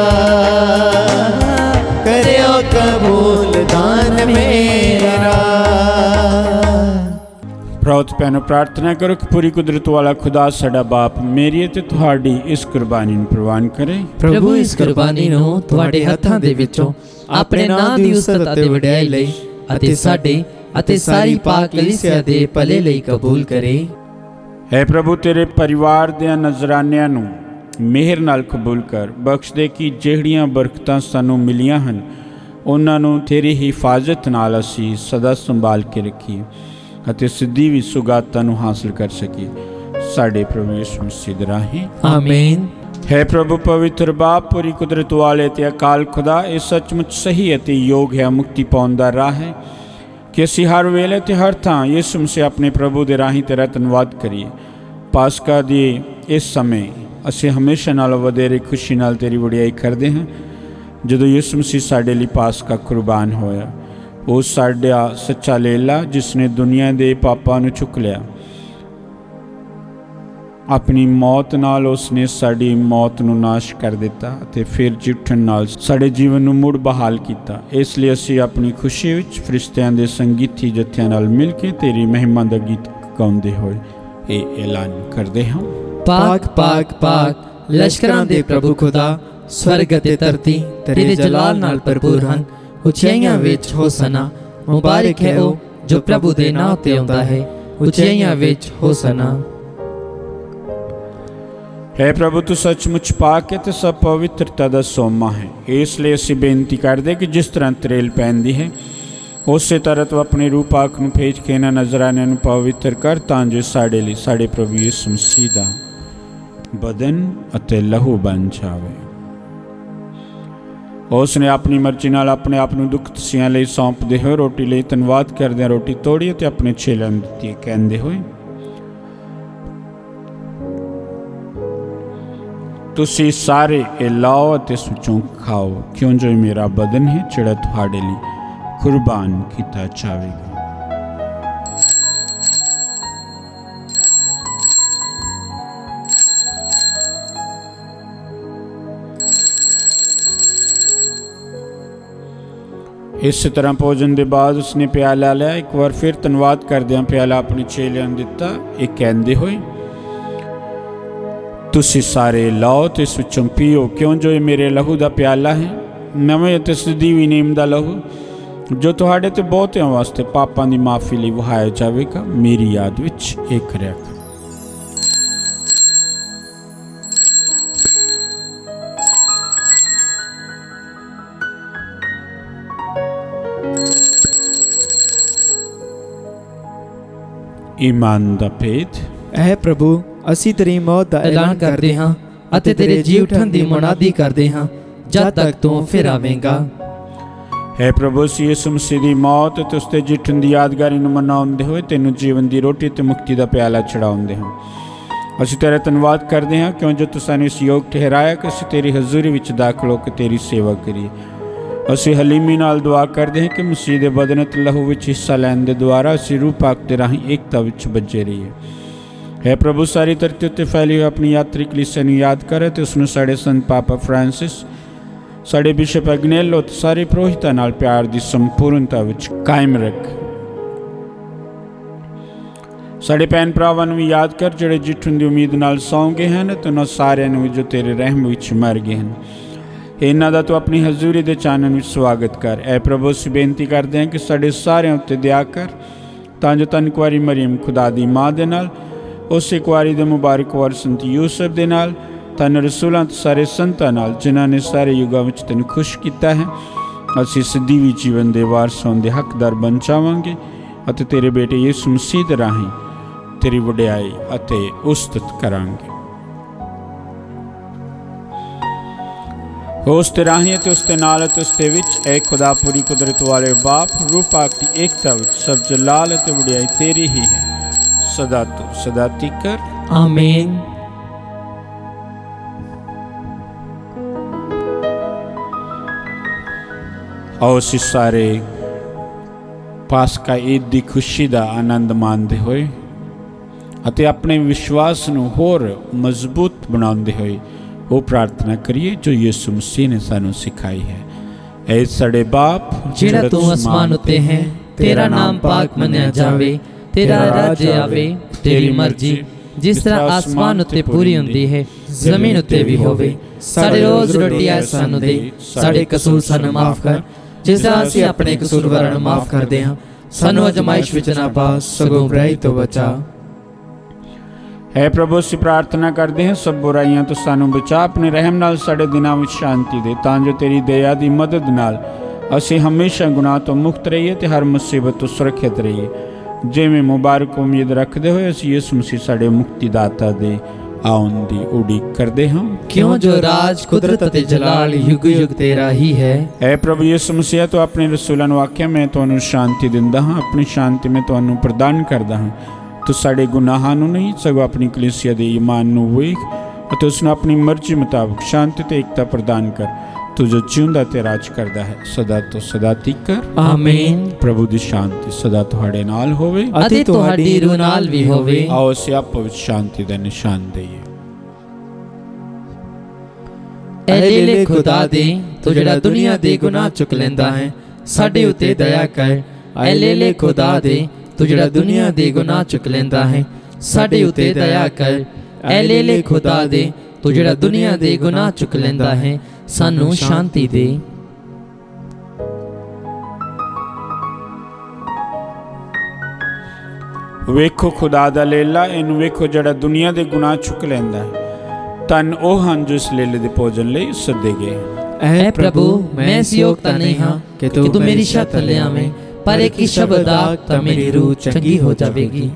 ਕਰਿਓ ਕਬੂਲ ਦਾਨ ਮੇਰਾ। ਪ੍ਰੋਤ ਪੈਨੋ ਪ੍ਰਾਰਥਨਾ ਕਰੋ ਕਿ ਪੂਰੀ ਕੁਦਰਤ ਵਾਲਾ ਖੁਦਾ ਸਾਡਾ ਬਾਪ ਮੇਰੀ ਅਤੇ ਤੁਹਾਡੀ ਇਸ ਕੁਰਬਾਨੀ ਨੂੰ ਪ੍ਰਵਾਨ ਕਰੇ। ਪ੍ਰਭੂ ਇਸ ਕੁਰਬਾਨੀ ਨੂੰ ਤੁਹਾਡੇ ਹੱਥਾਂ ਦੇ ਵਿੱਚੋਂ ਆਪਣੇ ਨਾਮ ਦੀ ਉਸਤਤ ਅਤੇ ਵਡਿਆਈ ਲਈ ਅਤੇ ਸਾਡੇ ਅਤੇ ਸਾਰੀ ਪਾਕ ਕਲੀਸਿਆ ਦੇ ਭਲੇ ਲਈ ਕਬੂਲ ਕਰੇ। ਹੈ ਪ੍ਰਭੂ ਤੇਰੇ ਪਰਿਵਾਰ ਦੇ ਨਜ਼ਰਾਨਿਆਂ ਨੂੰ ਮਿਹਰ ਨਾਲ ਕਬੂਲ ਕਰ ਬਖਸ਼ ਦੇ ਕਿ ਜਿਹੜੀਆਂ ਬਰਕਤਾਂ ਸਾਨੂੰ ਮਿਲੀਆਂ ਹਨ ਉਹਨਾਂ ਨੂੰ ਤੇਰੀ ਹਿਫਾਜ਼ਤ ਨਾਲ ਅਸੀਂ ਸਦਾ ਸੰਭਾਲ ਕੇ ਰੱਖੀਏ ਅਤੇ ਸਿੱਧੀ ਵੀ ਸੁਗਾਤਾਂ ਨੂੰ ਹਾਸਲ ਕਰ ਸਕੀਏ। ਸਾਡੇ ਪ੍ਰਭੂ ਯਿਸੂ ਮਸੀਹ ਦੇ ਰਾਹੀਂ। ਆਮੀਨ। ਹੈ ਪ੍ਰਭੂ ਪਵਿੱਤਰ ਬਾਪ ਪੂਰੀ ਕੁਦਰਤ ਵਾਲੇ ਤੇ ਅਕਾਲ ਖੁਦਾ ਇਹ ਸੱਚਮੁੱਚ ਸਹੀ ਅਤੇ ਯੋਗ ਹੈ ਮੁਕਤੀ ਪਾਉਣ ਦਾ ਰਾਹ ਹੈ। ਕਿ ਅਸੀਂ ਹਰ ਵੇਲੇ ਤੇ ਹਰ ਥਾਂ ਯਿਸੂ ਮਸੀਹ ਆਪਣੇ ਪ੍ਰਭੂ ਦੇ ਰਾਹੀਂ ਤੇਰਾ ਧੰਨਵਾਦ ਕਰੀਏ। ਪਾਸਕਾ ਦੀ ਇਸ ਸਮੇਂ ਅਸੀਂ ਹਮੇਸ਼ਾ ਨਾਲੋਂ ਵਧੇਰੇ ਖੁਸ਼ੀ ਨਾਲ ਤੇਰੀ ਵਡਿਆਈ ਕਰਦੇ ਹਾਂ। ਜਦੋਂ ਯਿਸੂ ਮਸੀਹ ਸਾਡੇ ਲਈ ਪਾਸਕਾ ਕੁਰਬਾਨ ਹੋਇਆ, ਉਹ ਸਾਡਾ ਸੱਚਾ ਲੇਲਾ ਜਿਸ ਨੇ ਦੁਨੀਆ ਦੇ ਪਾਪਾਂ ਨੂੰ ਚੁੱਕ ਲਿਆ। ਆਪਣੀ ਮੌਤ ਨਾਲ ਉਸਨੇ ਸਾਡੀ ਮੌਤ ਨੂੰ ਨਾਸ਼ ਕਰ ਦਿੱਤਾ ਅਤੇ ਫਿਰ ਜਿੱਠਣ ਨਾਲ ਸਾਡੇ ਜੀਵਨ ਨੂੰ ਮੁੜ ਬਹਾਲ ਕੀਤਾ। ਇਸ ਲਈ ਅਸੀਂ ਆਪਣੀ ਖੁਸ਼ੀ ਵਿੱਚ ਫਰਿਸ਼ਤਿਆਂ ਦੇ ਸੰਗੀਤੀ ਜਥਿਆਂ ਨਾਲ ਮਿਲ ਕੇ ਤੇਰੀ ਮਹਿਮਾ ਦਾ ਗੀਤ ਗਾਉਂਦੇ ਹੋਏ ਇਹ ਐਲਾਨ ਕਰਦੇ ਹਾਂ। ਪਾਕ ਪਾਕ ਪਾਕ ਲਸ਼ਕਰਾਂ ਦੇ ਪ੍ਰਭੂ ਖੁਦਾ ਸਵਰਗ ਅਤੇ ਧਰਤੀ ਤੇਰੇ ਜਲਾਲ ਨਾਲ ਭਰਪੂਰ ਹਨ। ਉਚਾਈਆਂ ਵਿੱਚ ਹੋਸਨਾ ਮੁਬਾਰਕ ਹੈ ਉਹ ਜੋ ਪ੍ਰਭੂ ਦੇ ਨਾਮ ਤੇ ਆਉਂਦਾ ਹੈ। ਉਚਾਈਆਂ ਵਿੱਚ ਹੋਸਨਾ ਹੈ ਪ੍ਰਭੂ ਤੂੰ ਸੱਚਮੁੱਚ ਪਾਕ ਹੈ ਤੇ ਸਭ ਪਵਿੱਤਰਤਾ ਦਾ ਸੋਮਾ ਹੈ। ਇਸ ਲਈ ਅਸੀਂ ਬੇਨਤੀ ਕਰਦੇ ਕਿ ਜਿਸ ਤਰ੍ਹਾਂ ਤਰੇਲ ਪੈਂਦੀ ਹੈ ਉਸੇ ਤਰ੍ਹਾਂ ਤੂੰ ਆਪਣੇ ਰੂਪ ਆਖ ਨੂੰ ਭੇਜ ਕੇ ਇਹਨਾਂ ਨਜ਼ਰਾਨਿਆਂ ਨੂੰ ਪਵਿੱਤਰ ਕਰ ਤਾਂ ਜੋ ਸਾਡੇ ਲਈ ਸਾਡੇ ਪ੍ਰਭੂ ਯਿਸੂ ਮਸੀਹ ਦਾ ਬਦਨ ਅਤੇ ਲਹੂ ਬਣ ਜਾਵੇ। ਉਸ ਨੇ ਆਪਣੀ ਮਰਜ਼ੀ ਨਾਲ ਆਪਣੇ ਆਪ ਨੂੰ ਦੁੱਖ ਤਸੀਆਂ ਲਈ ਸੌਂਪਦੇ ਹੋਏ ਰੋਟੀ ਲਈ ਧੰਨਵਾਦ ਕਰਦਿਆਂ ਰੋਟੀ ਤੋੜੀ ਅਤੇ ਆਪਣੇ ਚੇਲਿਆਂ ਨੂੰ ਦਿੱਤੀ, ਕਹਿੰਦੇ ਹੋਏ, ਤੁਸੀਂ ਸਾਰੇ ਇਹ ਲਾਓ ਅਤੇ ਸੁਚੋਂ ਖਾਓ। ਕਿਉਂ ਜੋ ਮੇਰਾ ਬਦਨ ਹੈ, ਜਿਹੜਾ ਤੁਹਾਡੇ ਲਈ ਕੁਰਬਾਨ ਕੀਤਾ ਜਾਵੇਗਾ? ਇਸ ਤਰ੍ਹਾਂ ਭੋਜਨ ਦੇ ਬਾਅਦ ਉਸਨੇ ਪਿਆਲਾ ਲਿਆ, ਇੱਕ ਵਾਰ ਫਿਰ ਧੰਨਵਾਦ ਕਰਦਿਆਂ ਪਿਆਲਾ ਆਪਣੇ ਚੇਲਿਆਂ ਨੂੰ ਦਿੱਤਾ, ਇਹ ਕਹਿੰਦੇ ਹੋਏ, ਤੁਸੀਂ ਸਾਰੇ ਲਾਓ ਤੇ ਇਸ ਵਿੱਚੋਂ ਪੀਓ, ਕਿਉਂ ਜੋ ਇਹ ਮੇਰੇ ਲਹੂ ਦਾ ਪਿਆਲਾ ਹੈ? ਨਵੇਂ ਅਤੇ ਸਦੀਵੀ ਵੀ ਨੀਮ ਦਾ ਲਹੂ, ਜੋ ਤੁਹਾਡੇ ਤੇ ਬਹੁਤਿਆਂ ਵਾਸਤੇ ਪਾਪਾਂ ਦੀ ਮਾਫੀ ਲਈ ਵਹਾਇਆ ਜਾਵੇਗਾ, ਮੇਰੀ ਯਾਦ ਵਿੱਚ ਇਹ ਕਰਿਆ ਈਮਾਨ ਦਾ ਭੇਦ। ਐ ਪ੍ਰਭੂ ਅਸੀਂ ਤੇਰੀ ਮੌਤ ਦਾ ਐਲਾਨ ਕਰਦੇ ਹਾਂ ਅਤੇ ਤੇਰੇ ਜੀ ਉਠਣ ਦੀ ਮੁਨਾਦੀ ਕਰਦੇ ਹਾਂ ਜਦ ਤੱਕ ਤੂੰ ਫਿਰ ਆਵੇਂਗਾ। ਹੈ ਪ੍ਰਭੂ ਸੀ ਯਿਸੂ ਮਸੀਹ ਦੀ ਮੌਤ ਤੇ ਉਸਤੇ ਜਿੱਠਣ ਦੀ ਯਾਦਗਾਰੀ ਨੂੰ ਮਨਾਉਂਦੇ ਹੋਏ ਤੈਨੂੰ ਜੀਵਨ ਦੀ ਰੋਟੀ ਤੇ ਮੁਕਤੀ ਦਾ ਪਿਆਲਾ ਚੜਾਉਂਦੇ ਹਾਂ। ਅਸੀਂ ਤੇਰਾ ਧੰਨਵਾਦ ਕਰਦੇ ਹਾਂ ਕਿਉਂ ਜੋ ਤੂੰ ਸਾਨੂੰ ਇਸ ਯੋਗ ਠਹਿਰਾਇਆ ਕਿ ਅਸੀਂ ਤੇਰੀ ਹਜ਼ੂਰੀ ਵਿੱਚ ਦਾਖਲ ਹੋ ਕੇ ਤੇਰੀ ਸੇਵਾ ਕਰੀਏ। ਅਸੀਂ ਹਲੀਮੀ ਨਾਲ ਦੁਆ ਕਰਦੇ ਹਾਂ ਕਿ ਮਸੀਹ ਦੇ ਬਦਨ ਤੇ ਲਹੂ ਵਿੱਚ ਹਿੱਸਾ ਲੈਣ ਦੇ ਦੁਆਰਾ ਅਸੀਂ ਰੂਹ ਪਾਕ ਦੇ ਰਾਹੀਂ ਏਕਤਾ ਵਿੱਚ ਬੱਜੇ ਰਹੀਏ। ਹੈ ਪ੍ਰਭੂ, ਸਾਰੀ ਧਰਤੀ ਉੱਤੇ ਫੈਲੀ ਹੋਈ ਆਪਣੀ ਯਾਤਰੀ ਕਲੀਸਿਆ ਨੂੰ ਯਾਦ ਕਰੇ ਤੇ ਉਸ ਨੂੰ ਸਾਡੇ ਸੰਤ ਪਾਪਾ ਫ੍ਰਾਂਸਿਸ, ਸਾਡੇ ਬਿਸ਼ਪ ਅਗਨੇਲੋ ਤੇ ਸਾਰੇ ਪ੍ਰੋਹਿਤਾਂ ਨਾਲ ਪਿਆਰ ਦੀ ਸੰਪੂਰਨਤਾ ਵਿੱਚ ਕਾਇਮ ਰੱਖ। ਸਾਡੇ ਭੈਣ ਭਰਾਵਾਂ ਨੂੰ ਵੀ ਯਾਦ ਕਰ, ਜਿਹੜੇ ਜਿੱਠਣ ਦੀ ਉਮੀਦ ਨਾਲ ਸੌਂ ਗਏ ਹਨ ਤੇ ਉਹਨਾਂ ਸਾਰਿਆਂ ਨੂੰ ਵੀ ਜੋ ਤੇਰੇ ਰਹਿਮ ਵਿੱਚ ਮਰ ਗਏ ਹਨ। ਇਹਨਾਂ ਦਾ ਤੂੰ ਆਪਣੀ ਹਜ਼ੂਰੀ ਦੇ ਚਾਨਣ ਵਿੱਚ ਸਵਾਗਤ ਕਰ। ਐ ਪ੍ਰਭੂ, ਅਸੀਂ ਬੇਨਤੀ ਕਰਦੇ ਹਾਂ ਕਿ ਸਾਡੇ ਸਾਰਿਆਂ ਉੱਤੇ ਦਇਆ ਕਰ, ਤਾਂ ਜੋ ਤਨ ਕੁਆਰੀ ਮਰੀਮ ਖੁਦਾ ਦੀ ਮਾਂ ਦੇ ਨਾਲ, ਉਸੇ ਕੁਆਰੀ ਦੇ ਮੁਬਾਰਕ ਵਾਰ ਸੰਤ ਯੂਸਫ ਦੇ ਨਾਲ, ਤਨ ਰਸੂਲਾਂ ਤੇ ਸਾਰੇ ਸੰਤਾਂ ਨਾਲ, ਜਿਨ੍ਹਾਂ ਨੇ ਸਾਰੇ ਯੁੱਗਾਂ ਵਿੱਚ ਤੈਨੂੰ ਖੁਸ਼ ਕੀਤਾ ਹੈ। ਅਸੀਂ ਸਿੱਧੀ ਜੀਵਨ ਦੇ ਵਾਰਸ ਹੋਣ ਦੇ ਹੱਕਦਾਰ ਬਣ ਜਾਵਾਂਗੇ ਅਤੇ ਤੇਰੇ ਬੇਟੇ ਯਿਸੂ ਮਸੀਹ ਦੇ ਰਾਹੀਂ ਤੇਰੀ ਵਡਿਆਈ ਅਤੇ ਉਸਤਤ ਕਰਾਂਗੇ। ਉਸ ਤੇ ਰਾਹੀਂ ਅਤੇ ਉਸ ਤੇ ਨਾਲ ਅਤੇ ਉਸ ਦੇ ਵਿੱਚ ਐ ਖੁਦਾ ਪੂਰੀ ਕੁਦਰਤ ਵਾਲੇ ਬਾਪ ਰੂਪ ਆਕ ਦੀ ਏਕਤਾ ਵਿੱਚ ਸਭ ਜਲਾਲ ਅਤੇ ਵਡਿਆਈ ਤੇਰੀ ਹੀ ਹੈ ਸਦਾ ਤੋਂ ਸਦਾ ਤੀਕਰ ਆਮੀਨ ਆਓ ਅਸੀਂ ਸਾਰੇ ਪਾਸਕਾ ਈਦ ਦੀ ਖੁਸ਼ੀ ਦਾ ਆਨੰਦ ਮਾਣਦੇ ਹੋਏ ਅਤੇ ਆਪਣੇ ਵਿਸ਼ਵਾਸ ਨੂੰ ਹੋਰ ਮਜ਼ਬੂਤ ਬਣਾਉਂਦੇ ਹੋਏ ਉਹ ਪ੍ਰਾਰਥਨਾ ਕਰੀਏ ਜੋ ਯਿਸੂ ਮਸੀਹ ਨੇ ਸਾਨੂੰ ਸਿਖਾਈ ਹੈ ਐ ਸਾਡੇ ਬਾਪ ਜਿਹੜਾ ਤੂੰ ਅਸਮਾਨ ਉੱਤੇ ਹੈ ਤੇਰਾ ਨਾਮ ਪਾਕ ਮੰਨਿਆ ਜਾਵੇ ਤੇਰਾ ਰਾਜ ਆਵੇ ਤੇਰੀ ਮਰਜ਼ੀ ਜਿਸ ਤਰ੍ਹਾਂ ਆਸਮਾਨ ਉੱਤੇ ਪੂਰੀ ਹੁੰਦੀ ਹੈ ਜ਼ਮੀਨ ਉੱਤੇ ਵੀ ਹੋਵੇ ਸਾਡੇ ਰੋਜ਼ ਰੋਟੀ ਅੱਜ ਸਾਨੂੰ ਦੇ ਸਾਡੇ ਕਸੂਰ ਸਾਨੂੰ ਮਾਫ ਕਰ ਜਿਸ ਤਰ੍ਹਾਂ ਅਸੀਂ ਆਪਣੇ ਕਸੂਰਵਾਰਾਂ ਨੂੰ ਮਾਫ ਕਰਦੇ ਹਾਂ ਸਾਨੂੰ ਅਜਮਾਇਸ਼ ਵਿੱਚ ਨਾ ਪਾ ਸਗੋਂ ਬੁਰਾਈ ਤੋਂ ਬਚਾ ਹੈ ਪ੍ਰਭੂ ਅਸੀਂ ਪ੍ਰਾਰਥਨਾ ਕਰਦੇ ਹਾਂ ਸਭ ਬੁਰਾਈਆਂ ਤੋਂ ਸਾਨੂੰ ਬਚਾ ਆਪਣੇ ਰਹਿਮ ਨਾਲ ਸਾਡੇ ਦਿਨਾਂ ਵਿੱਚ ਸ਼ਾਂਤੀ ਦੇ ਤਾਂ ਜੋ ਤੇਰੀ ਦਇਆ ਦੀ ਮਦਦ ਨਾਲ ਅਸੀਂ ਹਮੇਸ਼ਾ ਗੁਨਾਹ ਤੋਂ ਮੁਕਤ ਰਹੀਏ ਤੇ ਹਰ ਮੁਸੀਬਤ ਤੋਂ ਸੁਰੱਖਿਅਤ ਰਹੀਏ। ਜਿਵੇਂ ਮੁਬਾਰਕ ਉਮੀਦ ਰੱਖਦੇ ਹੋਏ ਅਸੀਂ ਯਿਸੂ ਮਸੀਹ ਸਾਡੇ ਮੁਕਤੀ ਦਾਤਾ ਦੇ ਆਉਣ ਦੀ ਉਡੀਕ ਕਰਦੇ ਹਾਂ। ਕਿਉਂ ਜੋ ਰਾਜ ਕੁਦਰਤ ਅਤੇ ਜਲਾਲ ਯੁਗ ਯੁਗ ਤੇਰਾ ਹੀ? ਹੈ ਐ ਪ੍ਰਭੂ ਯਿਸੂ ਮਸੀਹ ਤੋਂ ਆਪਣੇ ਰਸੂਲਾਂ ਨੂੰ ਆਖਿਆ ਮੈਂ ਤੁਹਾਨੂੰ ਸ਼ਾਂਤੀ ਦਿੰਦਾ ਹਾਂ ਆਪਣੀ ਸ਼ਾਂਤੀ ਮੈਂ ਤੁਹਾਨੂੰ ਪ੍ਰਦਾਨ ਕਰਦਾ ਹਾਂ। ਤੂੰ ਸਾਡੇ ਗੁਨਾਹਾਂ ਨੂੰ ਨਹੀਂ ਸਗੋਂ ਆਪਣੀ ਕਲੀਸਿਆ ਦੇ ਈਮਾਨ ਨੂੰ ਵੇਖ ਅਤੇ ਉਸ ਨੂੰ ਆਪਣੀ ਮਰਜ਼ੀ ਮੁਤਾਬਕ ਸ਼ਾਂਤੀ ਤੇ ਏਕਤਾ ਪ੍ਰਦਾਨ ਕਰ। ਤੂੰ ਜੋ ਜਿਉਂਦਾ ਤੇ ਰਾਜ ਕਰਦਾ ਹੈ ਸਦਾ ਤੋਂ ਸਦਾ ਤੀਕਰ ਆਮੀਨ। ਪ੍ਰਭੂ ਦੀ ਸ਼ਾਂਤੀ ਸਦਾ ਤੁਹਾਡੇ ਨਾਲ ਹੋਵੇ। ਅਤੇ ਤੁਹਾਡੀ ਰੂਹ ਨਾਲ ਵੀ ਹੋਵੇ। ਆਓ ਅਸੀਂ ਆਪੋ ਵਿੱਚ ਸ਼ਾਂਤੀ ਦਾ ਨਿਸ਼ਾਨ ਦਈਏ। ਐਲੇ ਖੁਦਾ ਦੇ ਤੂੰ ਜਿਹੜਾ ਦੁਨੀਆ ਦੇ ਗੁਨਾਹ ਚੁੱਕ ਲੈਂਦਾ ਹੈ ਸਾਡੇ ਉੱਤੇ ਦਇਆ ਕਰ। ਐਲੇ ਖੁਦਾ ਦੇ ਤੂੰ ਜਿਹੜਾ ਦੁਨੀਆ ਦੇ ਗੁਨਾਹ ਚੁੱਕ ਲੈਂਦਾ ਹੈ ਸਾਡੇ ਉੱਤੇ ਦਇਆ ਕਰ। ਐਲੇ ਖੁਦਾ ਦੇ ਤੂੰ ਜਿਹੜਾ ਦੁਨੀਆ ਦੇ ਗੁਨਾਹ ਚੁੱਕ ਲੈਂਦਾ ਹੈ ਸਾਨੂੰ ਸ਼ਾਂਤੀ ਦੇ। ਵੇਖੋ ਖੁਦਾ ਦਾ ਲੇਲਾ ਇਹਨੂੰ ਵੇਖੋ ਜਿਹੜਾ ਦੁਨੀਆ ਦੇ ਗੁਨਾਹ ਚੁੱਕ ਲੈਂਦਾ ਹੈ। ਤਨ ਉਹ ਹਨ ਜੋ ਇਸ ਲੇਲੇ ਦੇ ਭੋਜਨ ਲਈ ਸੱਦੇ ਗਏ। ਐ ਪ੍ਰਭੂ ਮੈਂ ਇਸ ਨਹੀਂ ਹਾਂ ਕਿ ਤੂੰ ਮੇਰੀ ਛੱਤ ਲੈ ਆਵੇਂ ਪਰ ਇੱਕ ਹੀ ਸ਼ਬਦ ਆ ਤਾਂ ਮੇਰੀ ਰੂਹ ਚੰਗੀ ਹੋ ਜਾਵੇਗੀ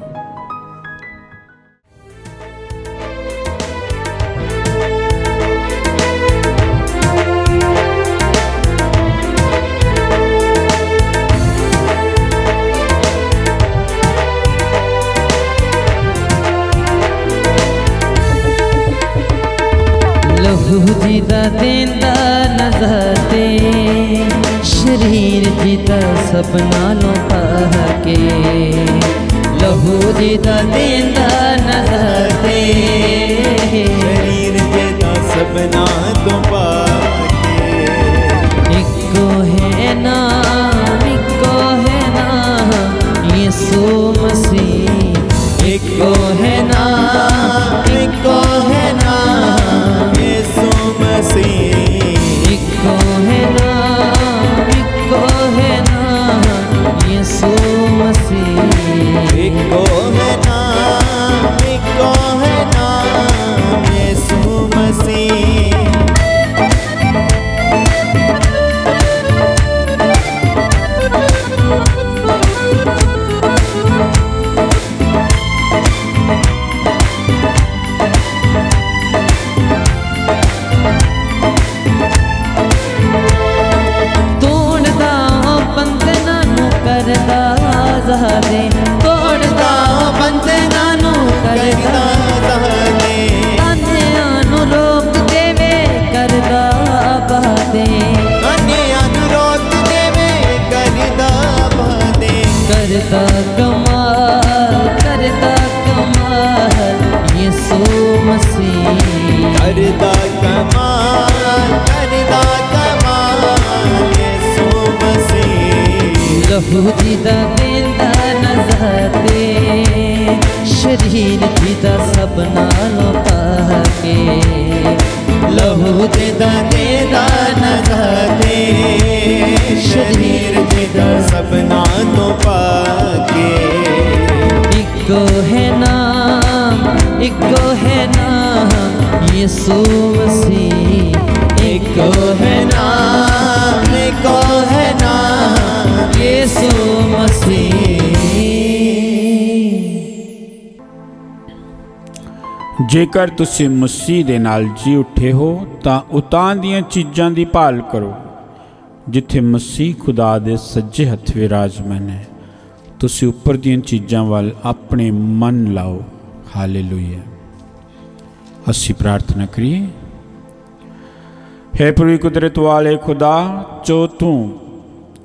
ਲਹੂ ਜੀ ਦਾ ਦਿੰਦਾ ਨਜ਼ਰ ਤੇ ਸ਼ਰੀਰ ਜ਼ਹਰੇ ਤੋੜਦਾ ਉਹ ਬੰਦਨਾਂ ਨੂੰ ਕਰਦਾ ਜ਼ਹਰੇ ਤਾਨਿਆਂ ਨੂੰ ਰੋਕ ਦੇਵੇ ਕਰਦਾ ਬਹਾਦੇ। ਅਨਿਆਂ ਨੂੰ ਰੋਕ ਦੇਵੇ ਕਰਦਾ ਬਾਦੇ ਕਰਦਾ ਕਮਾਲ ਕਰਦਾ ਕਮਾਲ ਯਿਸੂ ਮਸੀਹ। ਕਰਦਾ ਕਮਾਲ ਕਰਦਾ ਕਮਾਲ ਯਿਸੂ ਮਸੀਹ। ਲਹੂ ਜੀ ਦਾ ਦਿੰਦਾ ਨਜ਼ਰ ਤੇ ਸ਼ਰੀਰ ਜੀ ਦਾ ਸਭ ਨਾਲੋਂ ਪਾਕੇ ਲਹੂ ਦੇ ਦਾ ਦੇਦਾ ਨਜ਼ਰ ਤੇ ਸ਼ਰੀਰ ਦੇ ਦਾ ਸਭਨਾ ਤੋਂ ਪਾਕੇ ਇੱਕੋ ਹੈ ਨਾਮ ਇੱਕੋ ਹੈ ਨਾਮ, ਇੱਕੋ ਹੈ ਨਾਮ, ਯਿਸੂ ਮਸੀਹ। ਜੇਕਰ ਤੁਸੀਂ ਮਸੀਹ ਦੇ ਨਾਲ ਜੀ ਉੱਠੇ ਹੋ, ਤਾਂ ਉਤਾਂ ਦੀਆਂ ਚੀਜ਼ਾਂ ਦੀ ਭਾਲ ਕਰੋ, ਜਿੱਥੇ ਮਸੀਹ ਖੁਦਾ ਦੇ ਸੱਜੇ ਹੱਥ ਵਿਰਾਜਮਾਨ ਹੈ। ਤੁਸੀਂ ਉੱਪਰ ਦੀਆਂ ਚੀਜ਼ਾਂ ਵੱਲ ਆਪਣੇ ਮਨ ਲਾਓ। ਹਾਲੇਲੂਇਆ। ਅਸੀਂ ਪ੍ਰਾਰਥਨਾ ਕਰੀਏ। ਹੈ ਪ੍ਰਭੂ ਕੁਦਰਤ ਵਾਲੇ ਖੁਦਾ ਜੋ ਤੂੰ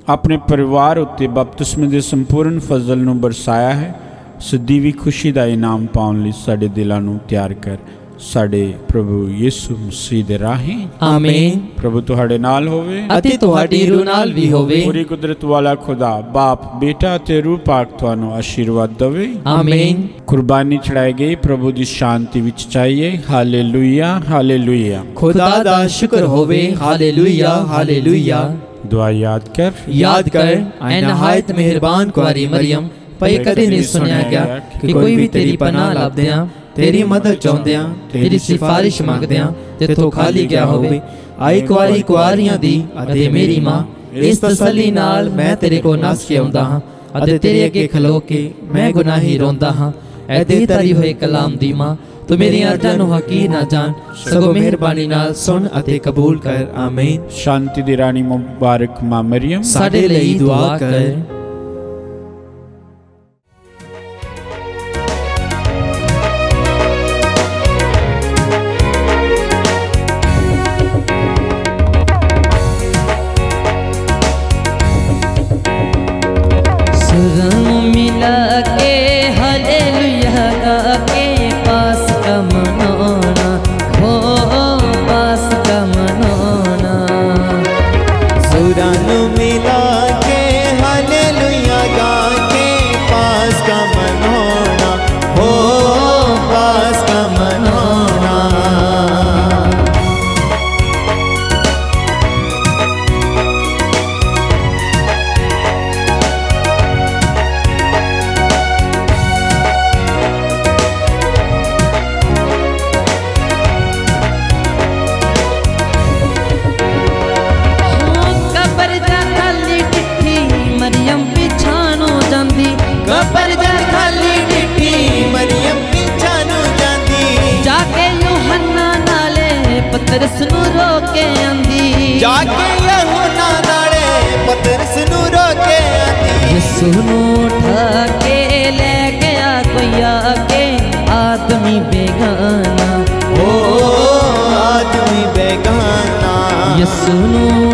ਆਪਣੇ ਪਰਿਵਾਰ ਉੱਤੇ ਬਪਤਿਸਮੇ ਦੇ ਸੰਪੂਰਨ ਫਜ਼ਲ ਨੂੰ ਬਰਸਾਇਆ ਹੈ ਸਿੱਧੀ ਵੀ ਖੁਸ਼ੀ ਦਾ ਇਨਾਮ ਪਾਉਣ ਲਈ ਸਾਡੇ ਦਿਲਾਂ ਨੂੰ ਤਿਆਰ ਕਰ। ਸਾਡੇ ਪ੍ਰਭੂ ਯਿਸੂ ਮਸੀਹ ਦੇ ਰਾਹੀਂ ਆਮੀਨ ਪ੍ਰਭੂ ਤੁਹਾਡੇ ਨਾਲ ਹੋਵੇ ਅਤੇ ਤੁਹਾਡੀ ਰੂਹ ਨਾਲ ਵੀ ਹੋਵੇ ਪੂਰੀ ਕੁਦਰਤ ਵਾਲਾ ਖੁਦਾ ਬਾਪ ਬੇਟਾ ਤੇ ਰੂਹ ਪਾਕ ਤੁਹਾਨੂੰ ਆਸ਼ੀਰਵਾਦ ਦੇਵੇ ਆਮੀਨ ਕੁਰਬਾਨੀ ਚੜਾਈ ਗਈ ਪ੍ਰਭੂ ਦੀ ਸ਼ਾਂਤੀ ਵਿੱਚ ਚਾਹੀਏ ਹਾਲੇਲੂਇਆ ਹਾਲੇਲੂਇਆ ਖੁਦਾ ਦਾ ਸ਼ੁਕਰ ਹੋਵੇ ਹਾਲੇਲੂਇਆ ਹਾਲੇਲੂਇਆ ਦੁਆ ਯਾਦ ਕਰ ਯਾਦ ਕਰ ਐ ਨਹਾਇਤ ਮਿਹਰਬਾਨ ਕੁਆਰੀ ਮਰੀਮ ਪਈ ਕਦੇ ਨਹੀਂ ਸੁਣਿਆ ਗਿਆ ਕਿ ਕੋਈ ਵੀ ਤੇਰੀ ਪਨਾਹ ਲੱਭਦਿਆਂ ਤੇਰੀ ਮਦਦ ਚਾਹੁੰਦਿਆਂ ਤੇਰੀ ਸਿਫਾਰਿਸ਼ ਮੰਗਦਿਆਂ ਤੇਥੋਂ ਖਾਲੀ ਗਿਆ ਹੋਵੇ। ਆਈ ਕੁਆਰੀ ਕੁਆਰੀਆਂ ਦੀ ਅਤੇ ਮੇਰੀ ਮਾਂ ਇਸ ਤਸੱਲੀ ਨਾਲ ਮੈਂ ਤੇਰੇ ਕੋਲ ਨਸ ਕੇ ਆਉਂਦਾ ਹਾਂ ਅਤੇ ਤੇਰੇ ਅੱਗੇ ਖਲੋ ਕੇ ਮੈਂ ਗੁਨਾਹੀ ਰੋਂਦਾ ਹਾਂ। ਐ ਦੇ ਤਰੀ ਹੋਏ ਕਲਾਮ ਦੀ ਮਾਂ ਤੂੰ ਮੇਰੀਆਂ ਅਰਜ਼ਾਂ ਨੂੰ ਹਕੀਰ ਨਾ ਜਾਣ ਸਗੋਂ ਮਿਹਰਬਾਨੀ ਨਾਲ ਸੁਣ ਅਤੇ ਕਬੂਲ ਕਰ। ਆਮੀਨ। ਸ਼ਾਂਤੀ ਦੀ ਰਾਣੀ ਮੁਬਾਰਕ ਮਾਂ ਮਰੀਮ ਸਾਡੇ ਲਈ ਦੁਆ ਕਰ ਪਤਰਸ ਨੂੰ ਰੋਕ ਕੇ ਆਂਦੀ ਜਾ ਕੇ ਯਹੂਨਾ ਨਾਲੇ ਪਤਰਸ ਨੂੰ ਰੋਕੇ ਆਂਦੀ ਯਿਸੂ ਨੂੰ ਉਠਾ ਕੇ ਲੈ ਗਿਆ ਕੋਈ ਆ ਕੇ ਆਦਮੀ ਬੇਗਾਨਾ ਓ ਆਦਮੀ ਬੇਗਾਨਾ ਯਿਸੂ ਨੂੰ